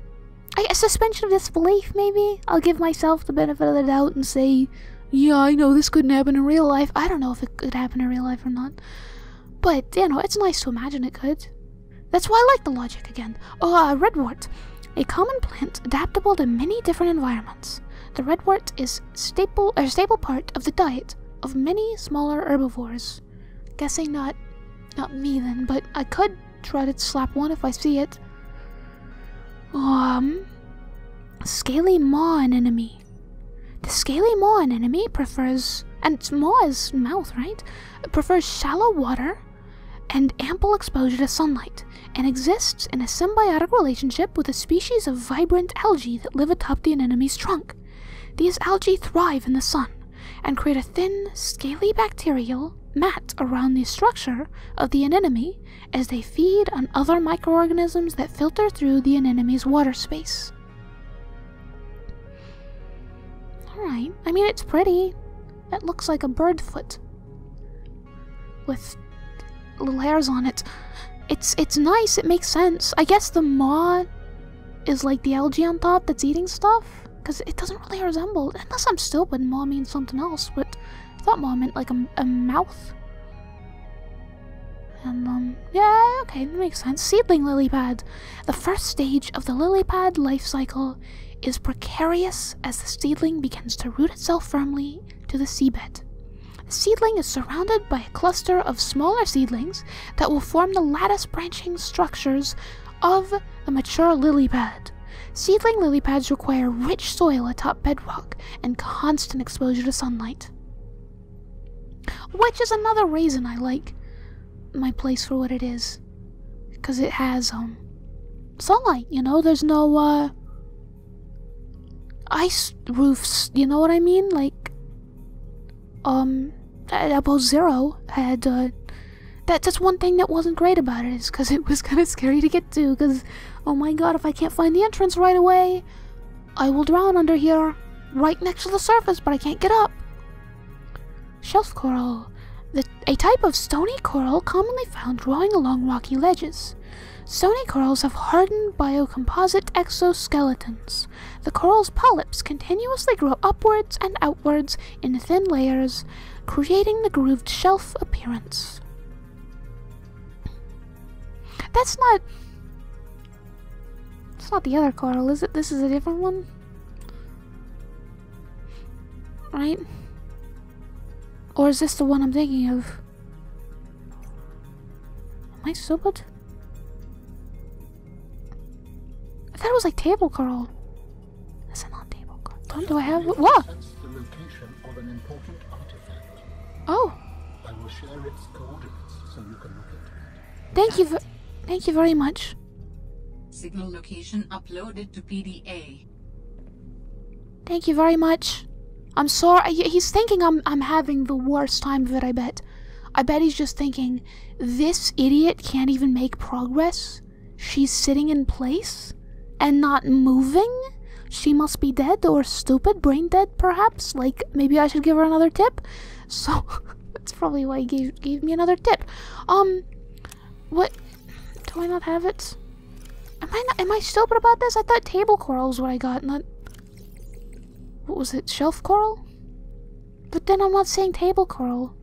I, a suspension of disbelief, maybe? I'll give myself the benefit of the doubt and say, yeah, I know this couldn't happen in real life. I don't know if it could happen in real life or not. But, you know, it's nice to imagine it could. That's why I like the logic again. Oh, uh, redwort. A common plant adaptable to many different environments. The redwort is staple a staple part of the diet of many smaller herbivores. Guessing not not me then, but I could try to slap one if I see it. Um Scaly maw anemone. The scaly maw anemone prefers and its maw is mouth, right? Prefers shallow water and ample exposure to sunlight, and exists in a symbiotic relationship with a species of vibrant algae that live atop the anemone's trunk. These algae thrive in the sun and create a thin, scaly bacterial mat around the structure of the anemone as they feed on other microorganisms that filter through the anemone's water space. Alright, I mean, it's pretty. It looks like a bird foot with little hairs on it. It's it's nice. It makes sense. I guess the maw is like the algae on top that's eating stuff because it doesn't really resemble. Unless I'm stupid, maw means something else. But I thought maw meant like a, a mouth. And um, yeah, okay, that makes sense. Seedling lily pad. The first stage of the lily pad life cycle is precarious as the seedling begins to root itself firmly to the seabed. The seedling is surrounded by a cluster of smaller seedlings that will form the lattice branching structures of the mature lily pad. Seedling lily pads require rich soil atop bedrock and constant exposure to sunlight. Which is another reason I like my place for what it is. Because it has, um, sunlight, you know? There's no, uh, ice roofs, you know what I mean? Like, um, Apple Zero had uh, that. That's one thing that wasn't great about it is because it was kind of scary to get to. Because oh my god, if I can't find the entrance right away, I will drown under here, right next to the surface, but I can't get up. Shelf coral, the, a type of stony coral commonly found growing along rocky ledges. Stony corals have hardened biocomposite exoskeletons. The coral's polyps continuously grow upwards and outwards in thin layers, creating the grooved shelf appearance. That's not. Not the other coral, is it? This is a different one? Right? Or is this the one I'm thinking of? Am I stupid? I thought it was like table coral. Is it not table coral? Don't do I have what? Oh. I will share its coordinates so you can look at it. Thank you. Thank you very much. Signal location uploaded to PDA. Thank you very much. I'm sorry. He's thinking I'm I'm having the worst time of it. I bet. I bet he's just thinking this idiot can't even make progress. She's sitting in place and not moving. She must be dead or stupid, brain dead, perhaps. Like maybe I should give her another tip. So that's probably why he gave gave me another tip. Um, what? Do I not have it? Am I not? Am I stupid about this? I thought table coral was what I got, not what was it? Shelf coral? But then I'm not saying table coral.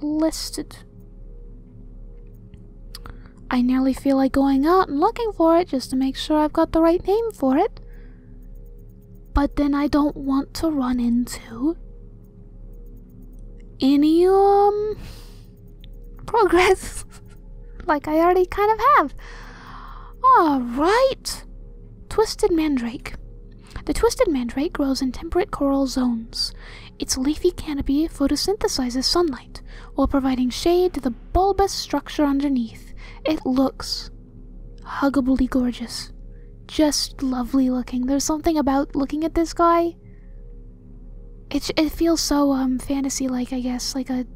Listed. I nearly feel like going out and looking for it just to make sure I've got the right name for it. But then I don't want to run into any um progress like I already kind of have. Alright. Twisted Mandrake. The twisted mandrake grows in temperate coral zones. Its leafy canopy photosynthesizes sunlight while providing shade to the bulbous structure underneath. It looks huggably gorgeous. Just lovely looking. There's something about looking at this guy. It, it feels so um fantasy like I guess like a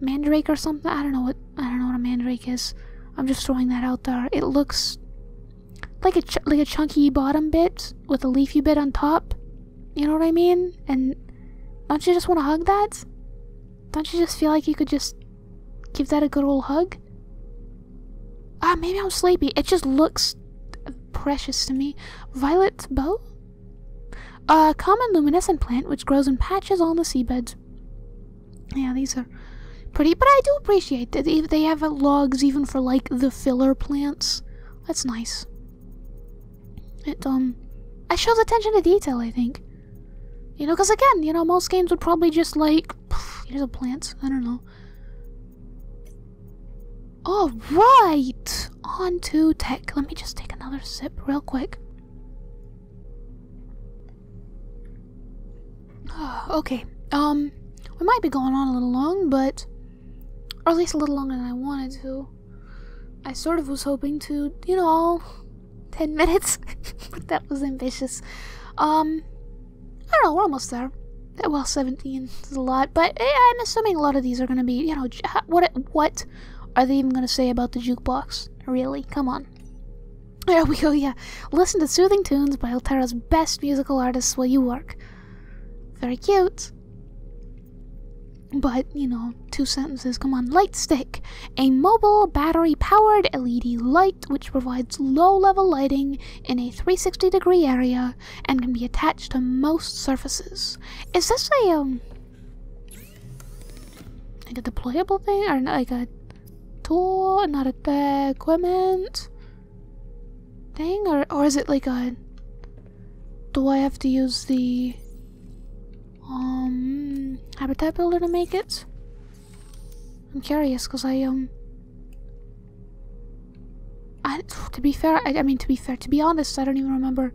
mandrake or something. I don't know what I don't know what a mandrake is. I'm just throwing that out there. It looks like a like a chunky bottom bit with a leafy bit on top. You know what I mean? And don't you just want to hug that? Don't you just feel like you could just give that a good old hug? Ah, maybe I'm sleepy. It just looks precious to me. Violet Beau? A common luminescent plant which grows in patches on the seabed. Yeah, these are pretty, but I do appreciate that they have logs even for like the filler plants. That's nice. It, um, it shows attention to detail, I think. You know, because again, you know, most games would probably just like, here's a plant, I don't know. Alright! On to tech. Let me just take another sip real quick. okay, um, we might be going on a little long, but, or at least a little longer than I wanted to. I sort of was hoping to, you know, 10 minutes. but that was ambitious. Um, I don't know, we're almost there. Well, 17 is a lot, but eh, I'm assuming a lot of these are going to be, you know, what what are they even going to say about the jukebox? Really? Come on. There we go, yeah. Listen to soothing tunes by Alterra's best musical artists while you work. Very cute. But, you know, two sentences, come on. Light Stick, a mobile battery powered LED light which provides low level lighting in a 360 degree area and can be attached to most surfaces. Is this a, um, like a deployable thing? Or like a tool, not a uh, equipment thing? Or, or is it like a, do I have to use the um habitat builder to make it? I'm curious because I um I to be fair I, I mean to be fair to be honest I don't even remember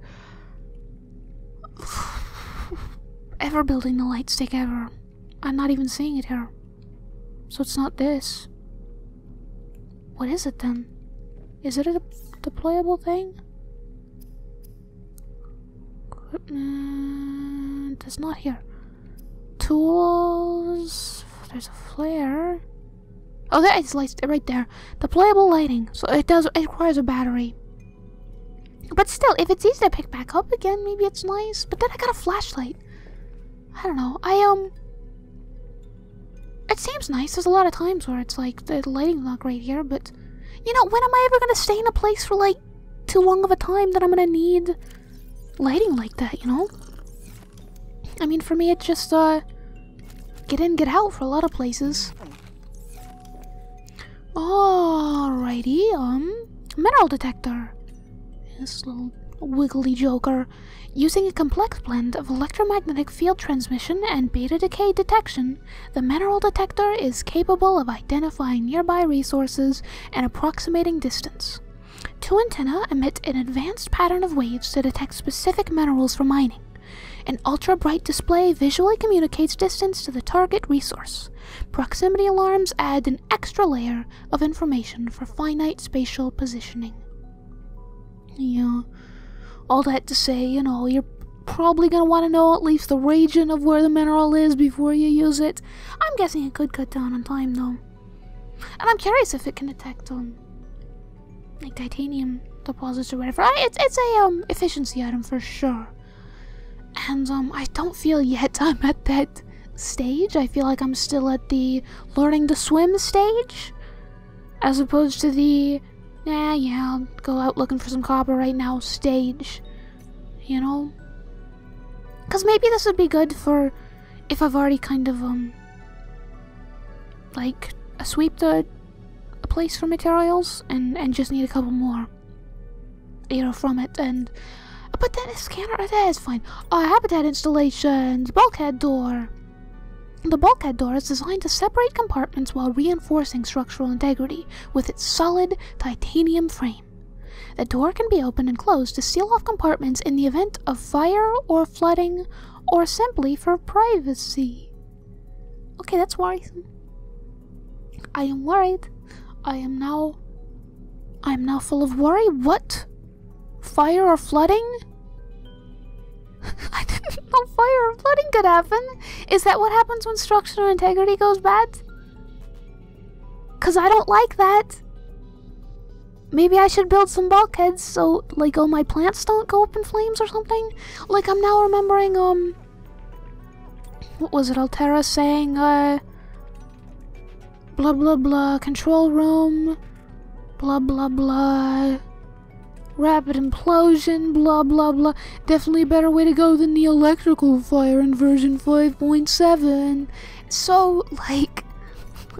ever building the light stick ever. I'm not even seeing it here. So it's not this. What is it then? Is it a deployable thing? Equipment. It's not here. Tools. There's a flare. Oh, there it's lights right there. Deployable lighting. So it does. It requires a battery. But still, if it's easy to pick back up again, maybe it's nice. But then I got a flashlight. I don't know. I um. It seems nice. There's a lot of times where it's like the lighting's not great here, but you know, when am I ever gonna stay in a place for like too long of a time that I'm gonna need lighting like that? You know. I mean, for me, it's just uh get in, get out for a lot of places. Alrighty, um, mineral detector. This little wiggly joker. Using a complex blend of electromagnetic field transmission and beta decay detection, the mineral detector is capable of identifying nearby resources and approximating distance. Two antennae emit an advanced pattern of waves to detect specific minerals for mining. An ultra bright display visually communicates distance to the target resource. Proximity alarms add an extra layer of information for finite spatial positioning. Yeah. all that to say, you know, you're probably gonna want to know at least the region of where the mineral is before you use it. I'm guessing it could cut down on time though. And I'm curious if it can detect um like titanium deposits or whatever. I, it's it's a um efficiency item for sure. And um I don't feel yet I'm at that stage. I feel like I'm still at the learning to swim stage as opposed to the yeah, yeah, I'll go out looking for some copper right now stage. You know? Cuz maybe this would be good for if I've already kind of um like sweep the a place for materials and and just need a couple more you know from it and but then a scanner that is fine uh, habitat installations bulkhead door the bulkhead door is designed to separate compartments while reinforcing structural integrity with its solid titanium frame. The door can be opened and closed to seal off compartments in the event of fire or flooding or simply for privacy. Okay, that's worrisome. I am worried. I am now. I am now full of worry. What? Fire or flooding? I didn't know fire or flooding could happen. Is that what happens when structural integrity goes bad? Cause I don't like that. Maybe I should build some bulkheads so like all my plants don't go up in flames or something. Like I'm now remembering um what was it Alterra saying uh blah blah blah control room blah blah blah rapid implosion blah blah blah. Definitely a better way to go than the electrical fire in version 5.7 so like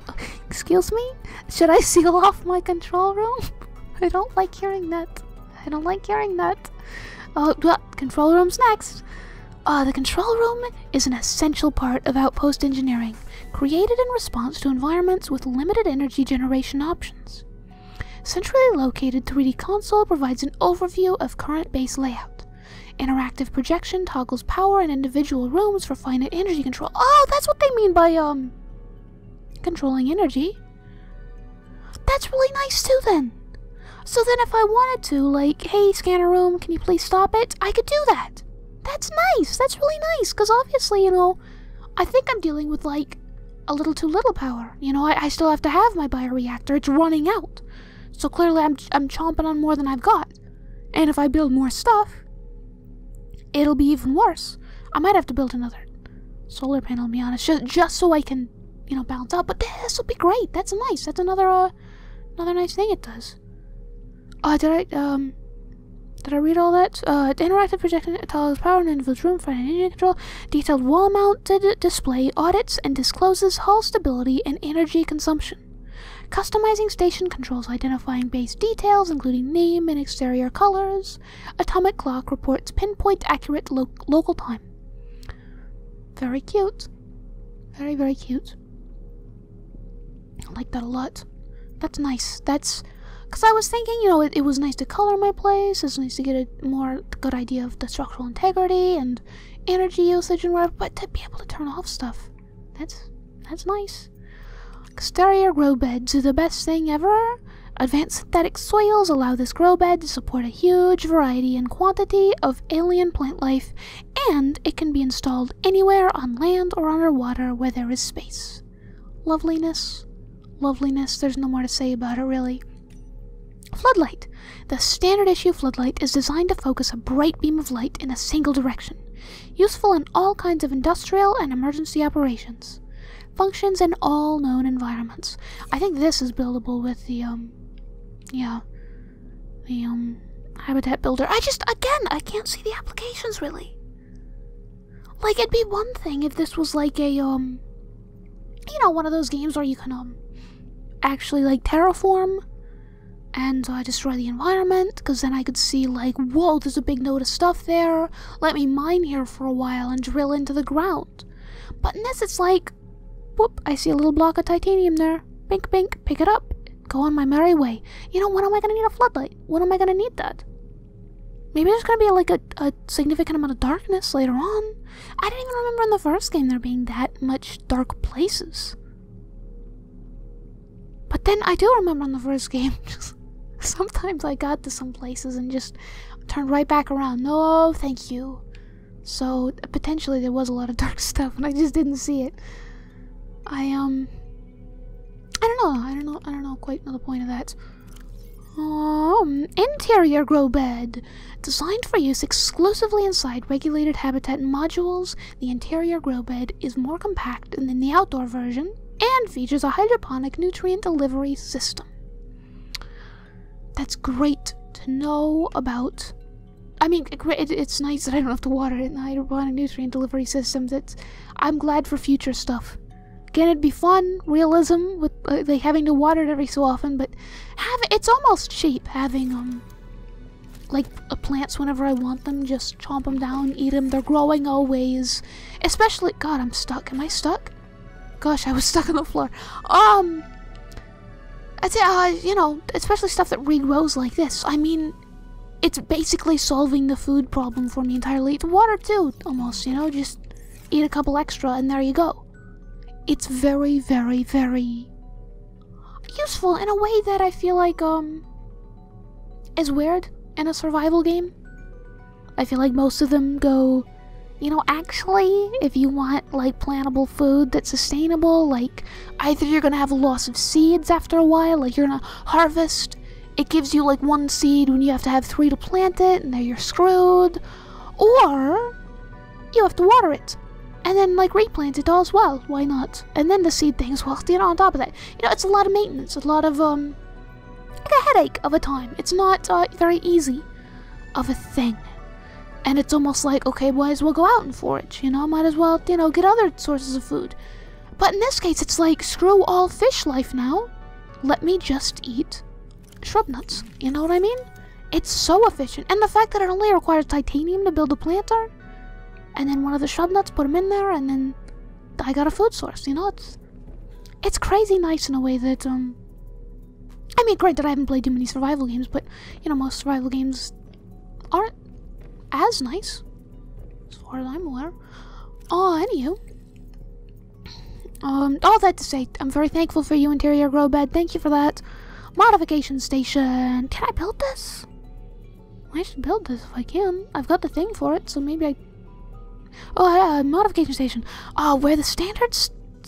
excuse me? Should i seal off my control room? I don't like hearing that. I don't like hearing that. Uh well, control room's next. Uh, the control room is an essential part of outpost engineering, created in response to environments with limited energy generation options. Centrally located 3D console provides an overview of current base layout. Interactive projection toggles power in individual rooms for finite energy control. Oh, that's what they mean by, um, controlling energy. That's really nice too, then. So then, if I wanted to, like, hey, scanner room, can you please stop it? I could do that. That's nice. That's really nice. Because obviously, you know, I think I'm dealing with, like, a little too little power. You know, I, I still have to have my bioreactor. It's running out. So clearly, I'm, I'm chomping on more than I've got. And if I build more stuff, it'll be even worse. I might have to build another solar panel, to be honest, just, just so I can, you know, balance out. But this will be great. That's nice. That's another, uh, another nice thing it does. Uh, did I, um, did I read all that? Uh, interactive projection tells power in individual room for energy control. Detailed wall-mounted display audits and discloses hull stability and energy consumption. Customizing station controls identifying base details, including name and exterior colors. Atomic clock reports pinpoint accurate lo local time. Very cute. Very, very cute. I like that a lot. That's nice. That's because I was thinking, you know, it, it was nice to color my place. It's nice to get a more good idea of the structural integrity and energy usage and whatever. But to be able to turn off stuff, that's that's nice. Exterior grow beds are the best thing ever. Advanced synthetic soils allow this grow bed to support a huge variety and quantity of alien plant life, and it can be installed anywhere on land or underwater where there is space. Loveliness. Loveliness, there's no more to say about it, really. Floodlight. The standard issue floodlight is designed to focus a bright beam of light in a single direction, useful in all kinds of industrial and emergency operations. Functions in all known environments. I think this is buildable with the, um, yeah, the, um, habitat builder. I just, again, I can't see the applications really. Like, it'd be one thing if this was like a, um, you know, one of those games where you can, um, actually, like, terraform and uh, destroy the environment because then I could see like whoa there's a big node of stuff there let me mine here for a while and drill into the ground but in this it's like whoop I see a little block of titanium there. Bink bink pick it up. Go on my merry way. You know when am I gonna need a floodlight? When am I gonna need that? Maybe there's gonna be like a, a significant amount of darkness later on. I didn't even remember in the first game there being that much dark places. But then I do remember in the first game just Sometimes I got to some places and just turned right back around. No, thank you. So potentially there was a lot of dark stuff and I just didn't see it. I um I don't know, I don't know I don't know quite know the point of that. Um interior grow bed. Designed for use exclusively inside regulated habitat modules, the interior grow bed is more compact than the outdoor version and features a hydroponic nutrient delivery system. That's great to know about I mean, it, it's nice that I don't have to water it in the hydroponic nutrient delivery systems. It's, I'm glad for future stuff. Again, it'd be fun, realism with uh, like having to water it every so often, but have it's almost cheap having um like uh, plants whenever I want them. Just chomp them down, eat them. They're growing always. Especially, God, I'm stuck. Am I stuck? Gosh, I was stuck on the floor. Um, I'd say, uh, you know, especially stuff that regrows like this. I mean, it's basically solving the food problem for me entirely. It's water too, almost, you know, just eat a couple extra and there you go. It's very, very, very useful in a way that I feel like, um, is weird in a survival game. I feel like most of them go, you know, actually, if you want, like, plantable food that's sustainable, like, either you're gonna have a loss of seeds after a while, like, you're gonna harvest it gives you like one seed when you have to have three to plant it, and then you're screwed. Or you have to water it. And then like replant it all as well. Why not? And then the seed things, well, you know, on top of that. You know, it's a lot of maintenance, a lot of um like a headache of a time. It's not uh, very easy of a thing. And it's almost like, okay, might as well go out and forage, you know, might as well, you know, get other sources of food. But in this case, it's like, screw all fish life now. Let me just eat shrub nuts. You know what I mean? It's so efficient. And the fact that it only requires titanium to build a planter, and then one of the shrub nuts, put them in there, and then I got a food source. You know, it's it's crazy nice in a way that um. I mean, great that I haven't played too many survival games, but you know, most survival games aren't as nice, as far as I'm aware. Oh, anywho. Um, all that to say, I'm very thankful for you, Interior Grow Bed. Thank you for that. Modification station. Can I build this? I should build this if I can. I've got the thing for it, so maybe I... Oh, uh, modification station. Uh, where the standard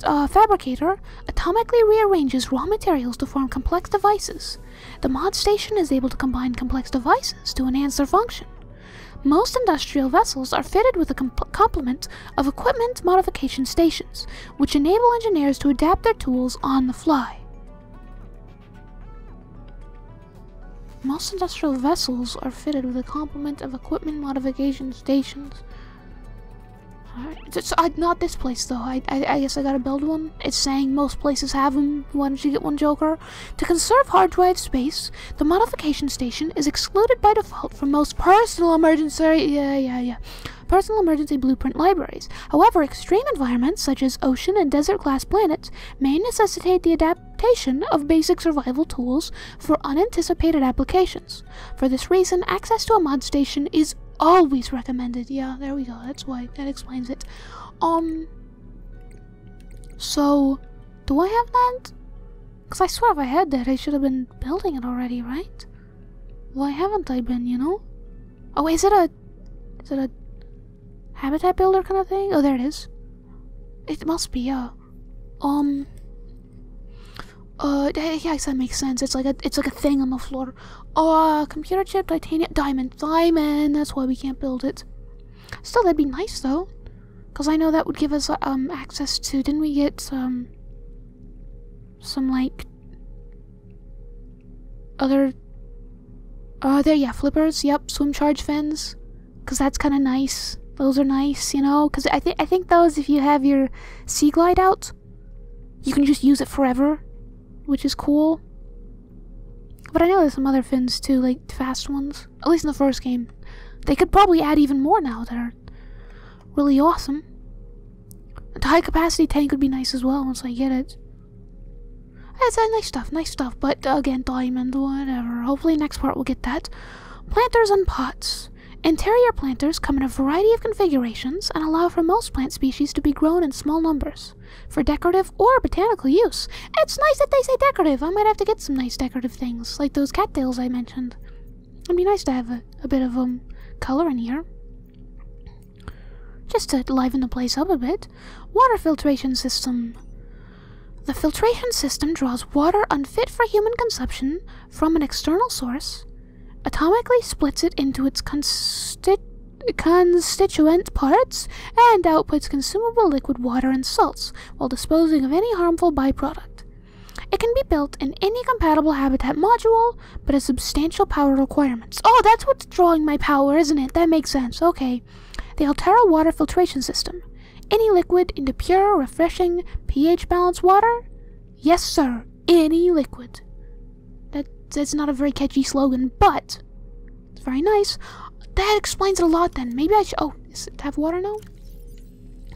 uh, fabricator atomically rearranges raw materials to form complex devices. The mod station is able to combine complex devices to enhance their function. Most industrial vessels are fitted with a complement of equipment modification stations, which enable engineers to adapt their tools on the fly. Most industrial vessels are fitted with a complement of equipment modification stations. Alright, not this place though. I, I, I, guess I gotta build one. It's saying most places have them. Why don't you get one, Joker? To conserve hard drive space, the modification station is excluded by default from most personal emergency. Yeah, yeah, yeah personal emergency blueprint libraries. However, extreme environments such as ocean and desert class planets may necessitate the adaptation of basic survival tools for unanticipated applications. For this reason, access to a mod station is always recommended. Yeah, there we go. That's why that explains it. Um so do I have that? Cause I swear if I had that I should have been building it already, right? Why haven't I been, you know? Oh, is it a is it a habitat builder kind of thing? Oh, there it is. It must be, yeah. Um. Uh, yes, that makes sense. It's like a, it's like a thing on the floor. Uh, computer chip, titanium, diamond, diamond. That's why we can't build it. Still, that'd be nice though, because I know that would give us um access to. Didn't we get um some like other? Uh, there, yeah, flippers. Yep, swim charge fins, because that's kind of nice. Those are nice, you know, because I think I think those if you have your Seaglide out, you can just use it forever, which is cool. But I know there's some other fins too, like fast ones. At least in the first game, they could probably add even more now that are really awesome. The high capacity tank would be nice as well once I get it. It's uh, nice stuff, nice stuff. But uh, again, diamond, whatever. Hopefully next part we'll get that. Planters and pots. Interior planters come in a variety of configurations and allow for most plant species to be grown in small numbers for decorative or botanical use. It's nice that they say decorative. I might have to get some nice decorative things, like those cattails I mentioned. It'd be nice to have a, a bit of um color in here. Just to liven the place up a bit. Water filtration system. The filtration system draws water unfit for human consumption from an external source, atomically splits it into its consti- constituent parts, and outputs consumable liquid water and salts while disposing of any harmful byproduct. It can be built in any compatible habitat module, but has substantial power requirements. Oh, that's what's drawing my power, isn't it? That makes sense. Okay. The Alterra water filtration system. Any liquid into pure, refreshing, pH balanced water? Yes, sir. Any liquid. That that's not a very catchy slogan, but it's very nice. That explains it a lot then. Maybe I should oh, is it have water now?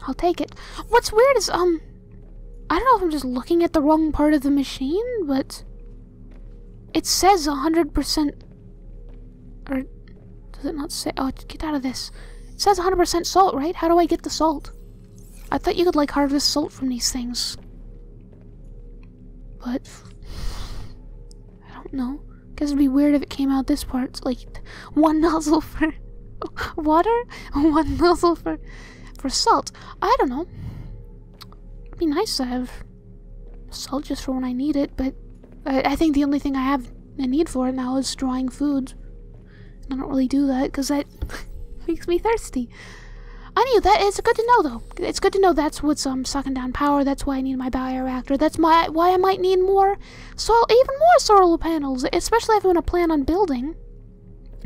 I'll take it. What's weird is um I don't know if I'm just looking at the wrong part of the machine, but it says 100% or does it not say oh get out of this. It says 100% salt, right? How do I get the salt? I thought you could like harvest salt from these things. But don't know. Guess it'd be weird if it came out this part. Like one nozzle for water, one nozzle for for salt. I don't know. It'd be nice to have salt just for when I need it, but I, I think the only thing I have a need for it now is drying food. I don't really do that because that makes me thirsty. Knew that. It's good to know, though. It's good to know that's what's um sucking down power. That's why I need my bioreactor. That's my why I might need more sol even more solar panels, especially if I'm gonna plan on building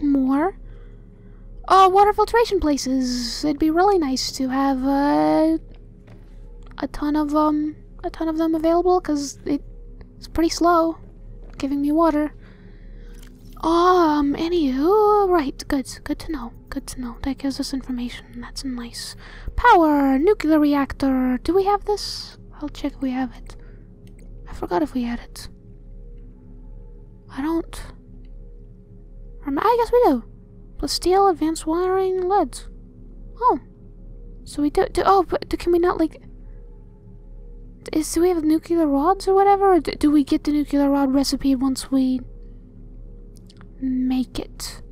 more uh water filtration places. It'd be really nice to have uh, a ton of um a ton of them available because it's pretty slow giving me water. Um, anywho, right, good, good to know, good to know. That gives us information, that's nice. Power, nuclear reactor, do we have this? I'll check if we have it. I forgot if we had it. I don't... I guess we do. Plus steel, advanced wiring, lead. Oh. So we do, do oh, but can we not, like... Is, do we have nuclear rods or whatever? Or do, do we get the nuclear rod recipe once we make it.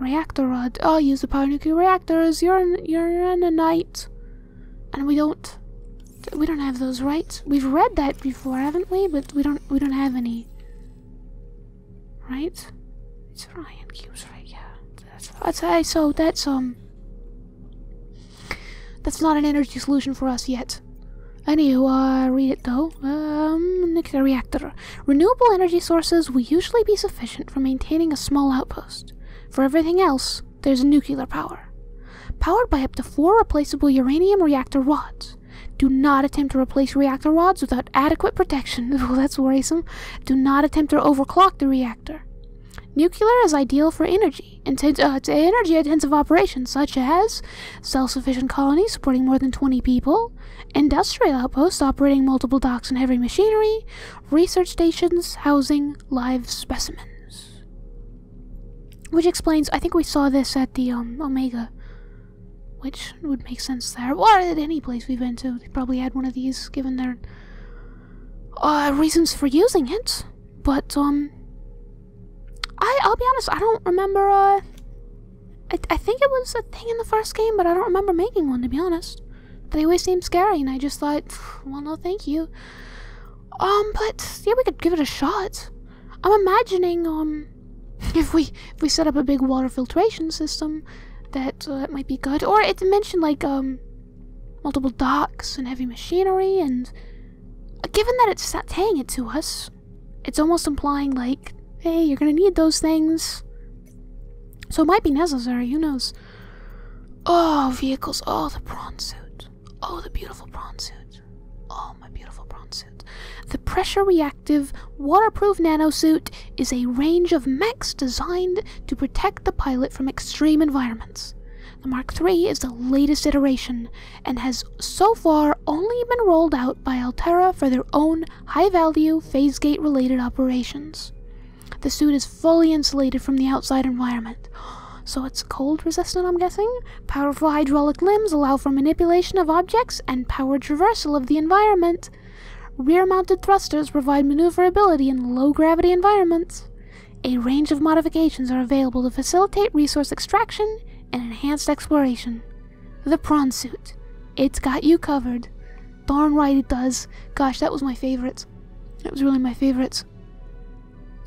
Reactor rod. Oh, use the power nuclear reactors. You're in, uraninite, and we don't we don't have those, right? We've read that before, haven't we? But we don't we don't have any. Right? It's Ryan cubes, right? Yeah. That's so that's um that's not an energy solution for us yet. Anywho, uh, read it though. Um, nuclear reactor. Renewable energy sources will usually be sufficient for maintaining a small outpost. For everything else, there's nuclear power. Powered by up to four replaceable uranium reactor rods. Do not attempt to replace reactor rods without adequate protection. oh, that's worrisome. Do not attempt to overclock the reactor. Nuclear is ideal for energy, inten- uh, energy intensive operations such as self sufficient colonies supporting more than 20 people, industrial outposts operating multiple docks and heavy machinery, research stations housing live specimens. Which explains, I think we saw this at the um, Omega, which would make sense there. Or at any place we've been to, they probably had one of these given their uh, reasons for using it. But, um, I, I'll be honest, I don't remember, uh, I, I think it was a thing in the first game, but I don't remember making one, to be honest. They always seemed scary, and I just thought, well, no, thank you. Um, but, yeah, we could give it a shot. I'm imagining, um, if we, if we set up a big water filtration system, that, uh, might be good. Or it mentioned, like, um, multiple docks and heavy machinery, and given that it's saying it to us, it's almost implying, like, hey, you're gonna need those things. So it might be necessary, who knows? Oh, vehicles. Oh, the prawn suit. Oh, the beautiful prawn suit. Oh, my beautiful. The pressure reactive, waterproof nanosuit is a range of mechs designed to protect the pilot from extreme environments. The Mark III is the latest iteration and has so far only been rolled out by Alterra for their own high value phase gate related operations. The suit is fully insulated from the outside environment. so it's cold resistant, I'm guessing. Powerful hydraulic limbs allow for manipulation of objects and powered traversal of the environment. Rear mounted thrusters provide maneuverability in low gravity environments. A range of modifications are available to facilitate resource extraction and enhanced exploration. The prawn suit. It's got you covered. Darn right it does. Gosh, that was my favorite. That was really my favorite.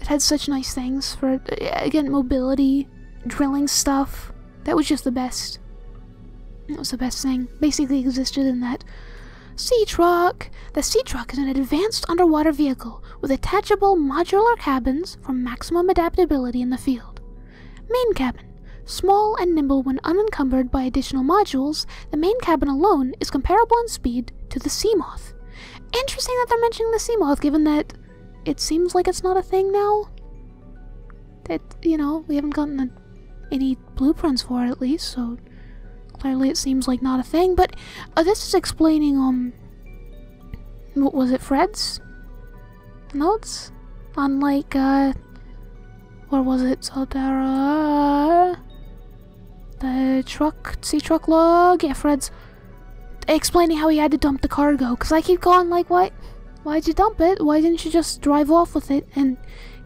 It had such nice things for, again, mobility, drilling stuff. That was just the best. That was the best thing. Basically existed in that. Sea Truck! The Sea Truck is an advanced underwater vehicle with attachable modular cabins for maximum adaptability in the field. Main cabin. Small and nimble when unencumbered by additional modules, the main cabin alone is comparable in speed to the Seamoth. Interesting that they're mentioning the Seamoth, given that it seems like it's not a thing now. That, you know, we haven't gotten a, any blueprints for it at least, so clearly it seems like not a thing. But uh, this is explaining, um, what was it, Fred's notes? On, like, uh, where was it? Saldara? The truck, sea truck log? Yeah, Fred's explaining how he had to dump the cargo. Because I keep going, like, what? Why'd you dump it? Why didn't you just drive off with it and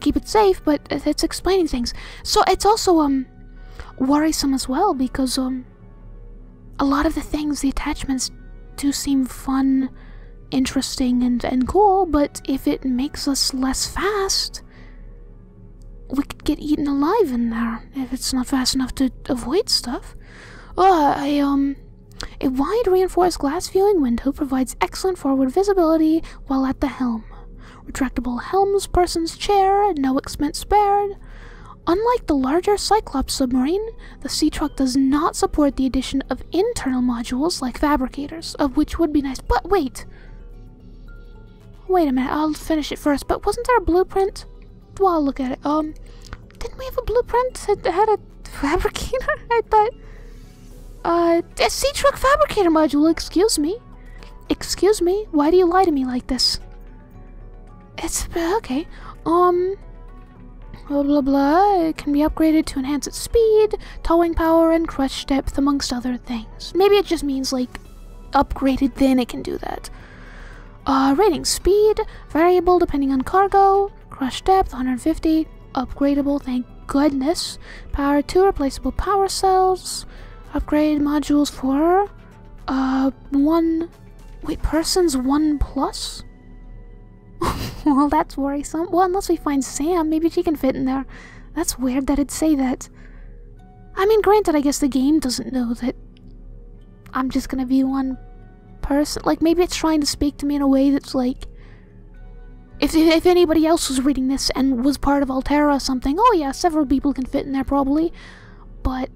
keep it safe? But it's explaining things. So it's also, um, worrisome as well because, um, a lot of the things, the attachments do seem fun, interesting, and, and cool, but if it makes us less fast, we could get eaten alive in there if it's not fast enough to avoid stuff. Oh, I, um, a wide reinforced glass viewing window provides excellent forward visibility while at the helm. Retractable helms, person's chair, no expense spared. Unlike the larger Cyclops submarine, the Sea Truck does not support the addition of internal modules like fabricators, of which would be nice. But wait! Wait a minute, I'll finish it first. But wasn't there a blueprint? Well, I'll look at it. Um, didn't we have a blueprint that had a fabricator? I thought. Uh, a Sea Truck fabricator module, excuse me. Excuse me, why do you lie to me like this? It's okay. Um, blah blah blah. It can be upgraded to enhance its speed, towing power, and crush depth, amongst other things. Maybe it just means like upgraded, then it can do that. Uh, rating speed, variable depending on cargo, crush depth 150, upgradable, thank goodness. Power 2, replaceable power cells, upgrade modules for, uh, 1, wait, persons 1 plus? well, that's worrisome. Well, unless we find Sam, maybe she can fit in there. That's weird that it'd say that. I mean, granted, I guess the game doesn't know that I'm just gonna be one person. Like, maybe it's trying to speak to me in a way that's like. If, if anybody else was reading this and was part of Alterra or something, oh yeah, several people can fit in there probably. But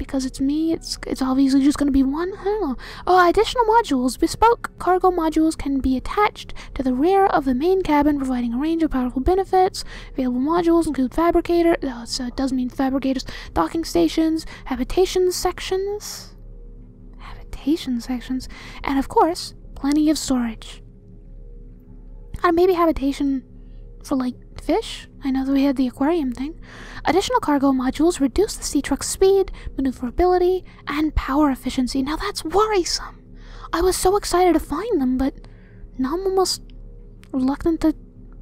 because it's me, it's it's obviously just going to be one. I don't know. Oh, additional modules. Bespoke cargo modules can be attached to the rear of the main cabin, providing a range of powerful benefits. Available modules include fabricator. Oh, so it does mean fabricators, docking stations, habitation sections, habitation sections, and of course, plenty of storage. And maybe habitation for like fish. I know that we had the aquarium thing. Additional cargo modules reduce the sea truck's speed, maneuverability, and power efficiency. Now that's worrisome. I was so excited to find them, but now I'm almost reluctant to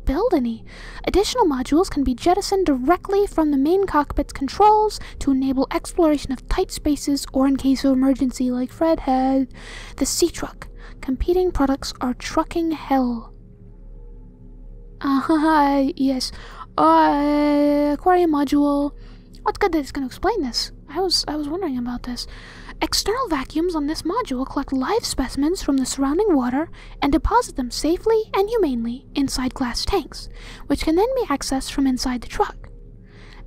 build any. Additional modules can be jettisoned directly from the main cockpit's controls to enable exploration of tight spaces or in case of emergency like Fred had. The Sea Truck. Competing products are trucking hell. Uh, yes. Uh, aquarium module. What's good that it's going to explain this? I was I was wondering about this. External vacuums on this module collect live specimens from the surrounding water and deposit them safely and humanely inside glass tanks, which can then be accessed from inside the truck.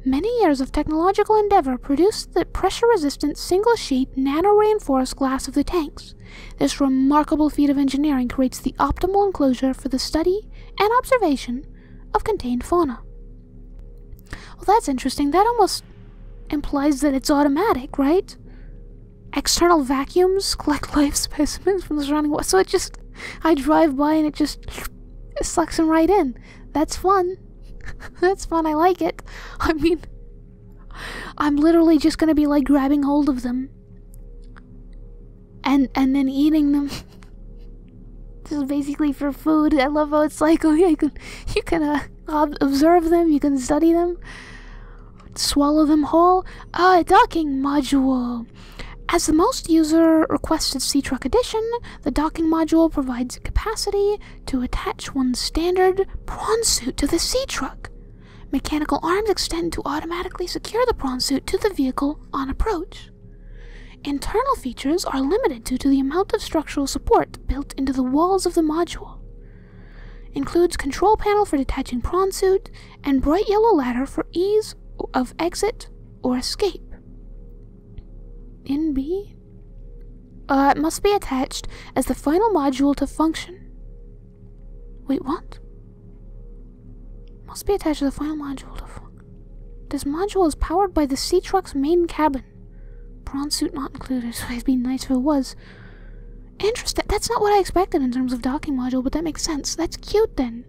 Many years of technological endeavor produced the pressure resistant single sheet nano reinforced glass of the tanks. This remarkable feat of engineering creates the optimal enclosure for the study and observation of contained fauna. Well, that's interesting. That almost implies that it's automatic, right? External vacuums collect live specimens from the surrounding water. So it just, I drive by and it just it sucks them right in. That's fun. That's fun. I like it. I mean, I'm literally just gonna be like grabbing hold of them and and then eating them. Is basically for food. I love how it's like, oh yeah, you can you can uh, observe them, you can study them, swallow them whole. Uh, docking module. As the most user requested Sea-Truck edition, the docking module provides capacity to attach one's standard prawn suit to the Sea-Truck. Mechanical arms extend to automatically secure the prawn suit to the vehicle on approach. Internal features are limited due to the amount of structural support built into the walls of the module. Includes control panel for detaching prawn suit and bright yellow ladder for ease of exit or escape. In B? Uh, it must be attached as the final module to function. Wait, what? Must be attached to the final module to function. This module is powered by the Sea-Truck's main cabin. Prawn suit not included, so it'd be nice if it was. Interesting. That's not what I expected in terms of docking module, but that makes sense. That's cute then.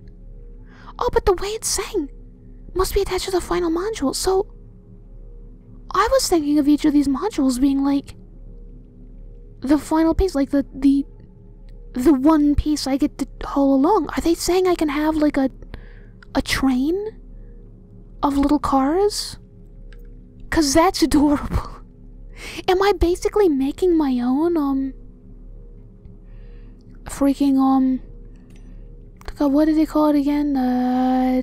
Oh, but the way it's saying must be attached to the final module, so I was thinking of each of these modules being like the final piece, like the the the one piece I get to haul along. Are they saying I can have like a a train of little cars? Cause that's adorable. Am I basically making my own um freaking um God, what did they call it again? Uh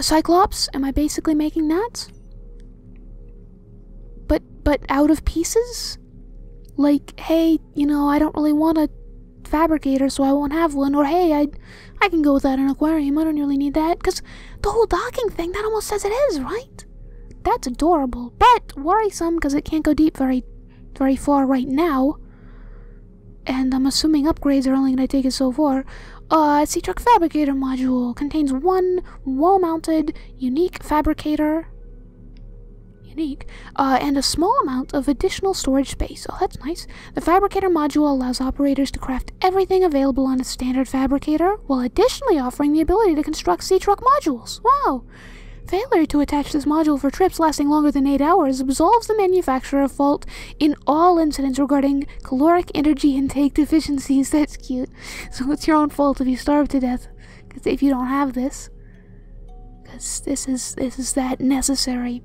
Cyclops? Am I basically making that? But but out of pieces? Like, hey, you know, I don't really want a fabricator, so I won't have one. Or hey, I I can go without an aquarium. I don't really need that. Cause the whole docking thing, that almost says it is, right? That's adorable, but worrisome because it can't go deep very very far right now. And I'm assuming upgrades are only going to take it so far. Uh, Sea-Truck Fabricator module contains one wall-mounted unique fabricator, unique, uh, and a small amount of additional storage space. Oh, that's nice. The fabricator module allows operators to craft everything available on a standard fabricator, while additionally offering the ability to construct Sea-Truck modules. Wow! Failure to attach this module for trips lasting longer than 8 hours absolves the manufacturer of fault in all incidents regarding caloric energy intake deficiencies. That's cute. So it's your own fault if you starve to death. Because if you don't have this. Because this is, this is that necessary.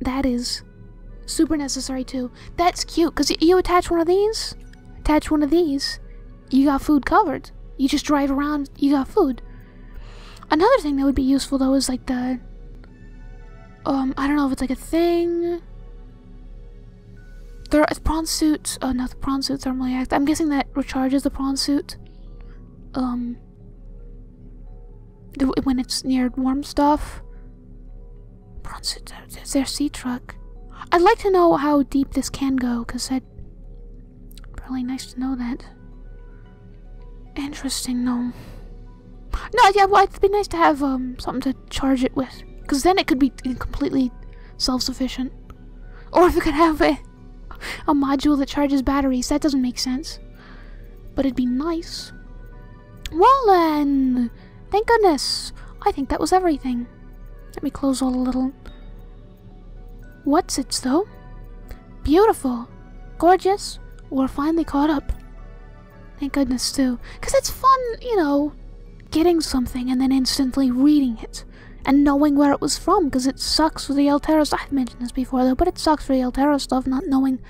That is super necessary too. That's cute. Because you attach one of these, attach one of these, you got food covered. You just drive around, you got food. Another thing that would be useful though is like the um I don't know if it's like a thing. There are prawn suits. Oh no, the prawn suit thermally act. I'm guessing that recharges the prawn suit. Um, when it's near warm stuff. Prawn suits. Is there Sea-Truck? I'd like to know how deep this can go, cause that really nice to know that. Interesting, though. No, yeah, well, it'd be nice to have um something to charge it with, because then it could be completely self-sufficient. Or if it could have a a module that charges batteries, that doesn't make sense. But it'd be nice. Well then, thank goodness. I think that was everything. Let me close all the little. What's it though? Beautiful, gorgeous. We're finally caught up. Thank goodness too, because it's fun, you know, getting something and then instantly reading it and knowing where it was from because it sucks for the Alterra stuff. I've mentioned this before though, but it sucks for the Alterra stuff not knowing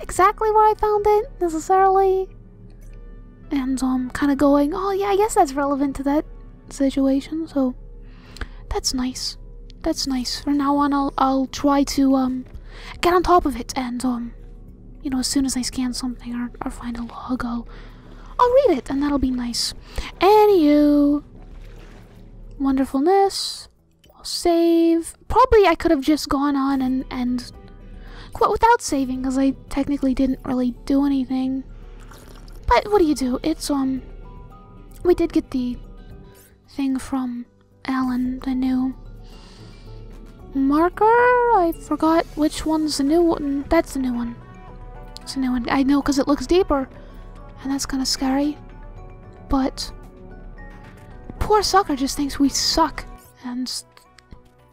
exactly where I found it necessarily. And um kind of going, "Oh yeah, I guess that's relevant to that situation." So that's nice. That's nice. From now on I'll I'll try to um get on top of it and um you know, as soon as I scan something or, or find a log, I'll I'll read it, and that'll be nice. Anywho, wonderfulness. I'll save. Probably I could have just gone on and and quit without saving, because I technically didn't really do anything. But what do you do? It's um, we did get the thing from Alan, the new marker. I forgot which one's the new one. That's the new one. It's a new one. I know because it looks deeper and that's kind of scary. But poor Sucker just thinks we suck, and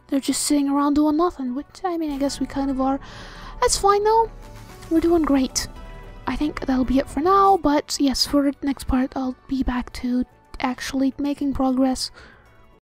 they're just sitting around doing nothing, which I mean, I guess we kind of are. That's fine though. We're doing great. I think that'll be it for now, but yes, for next part, I'll be back to actually making progress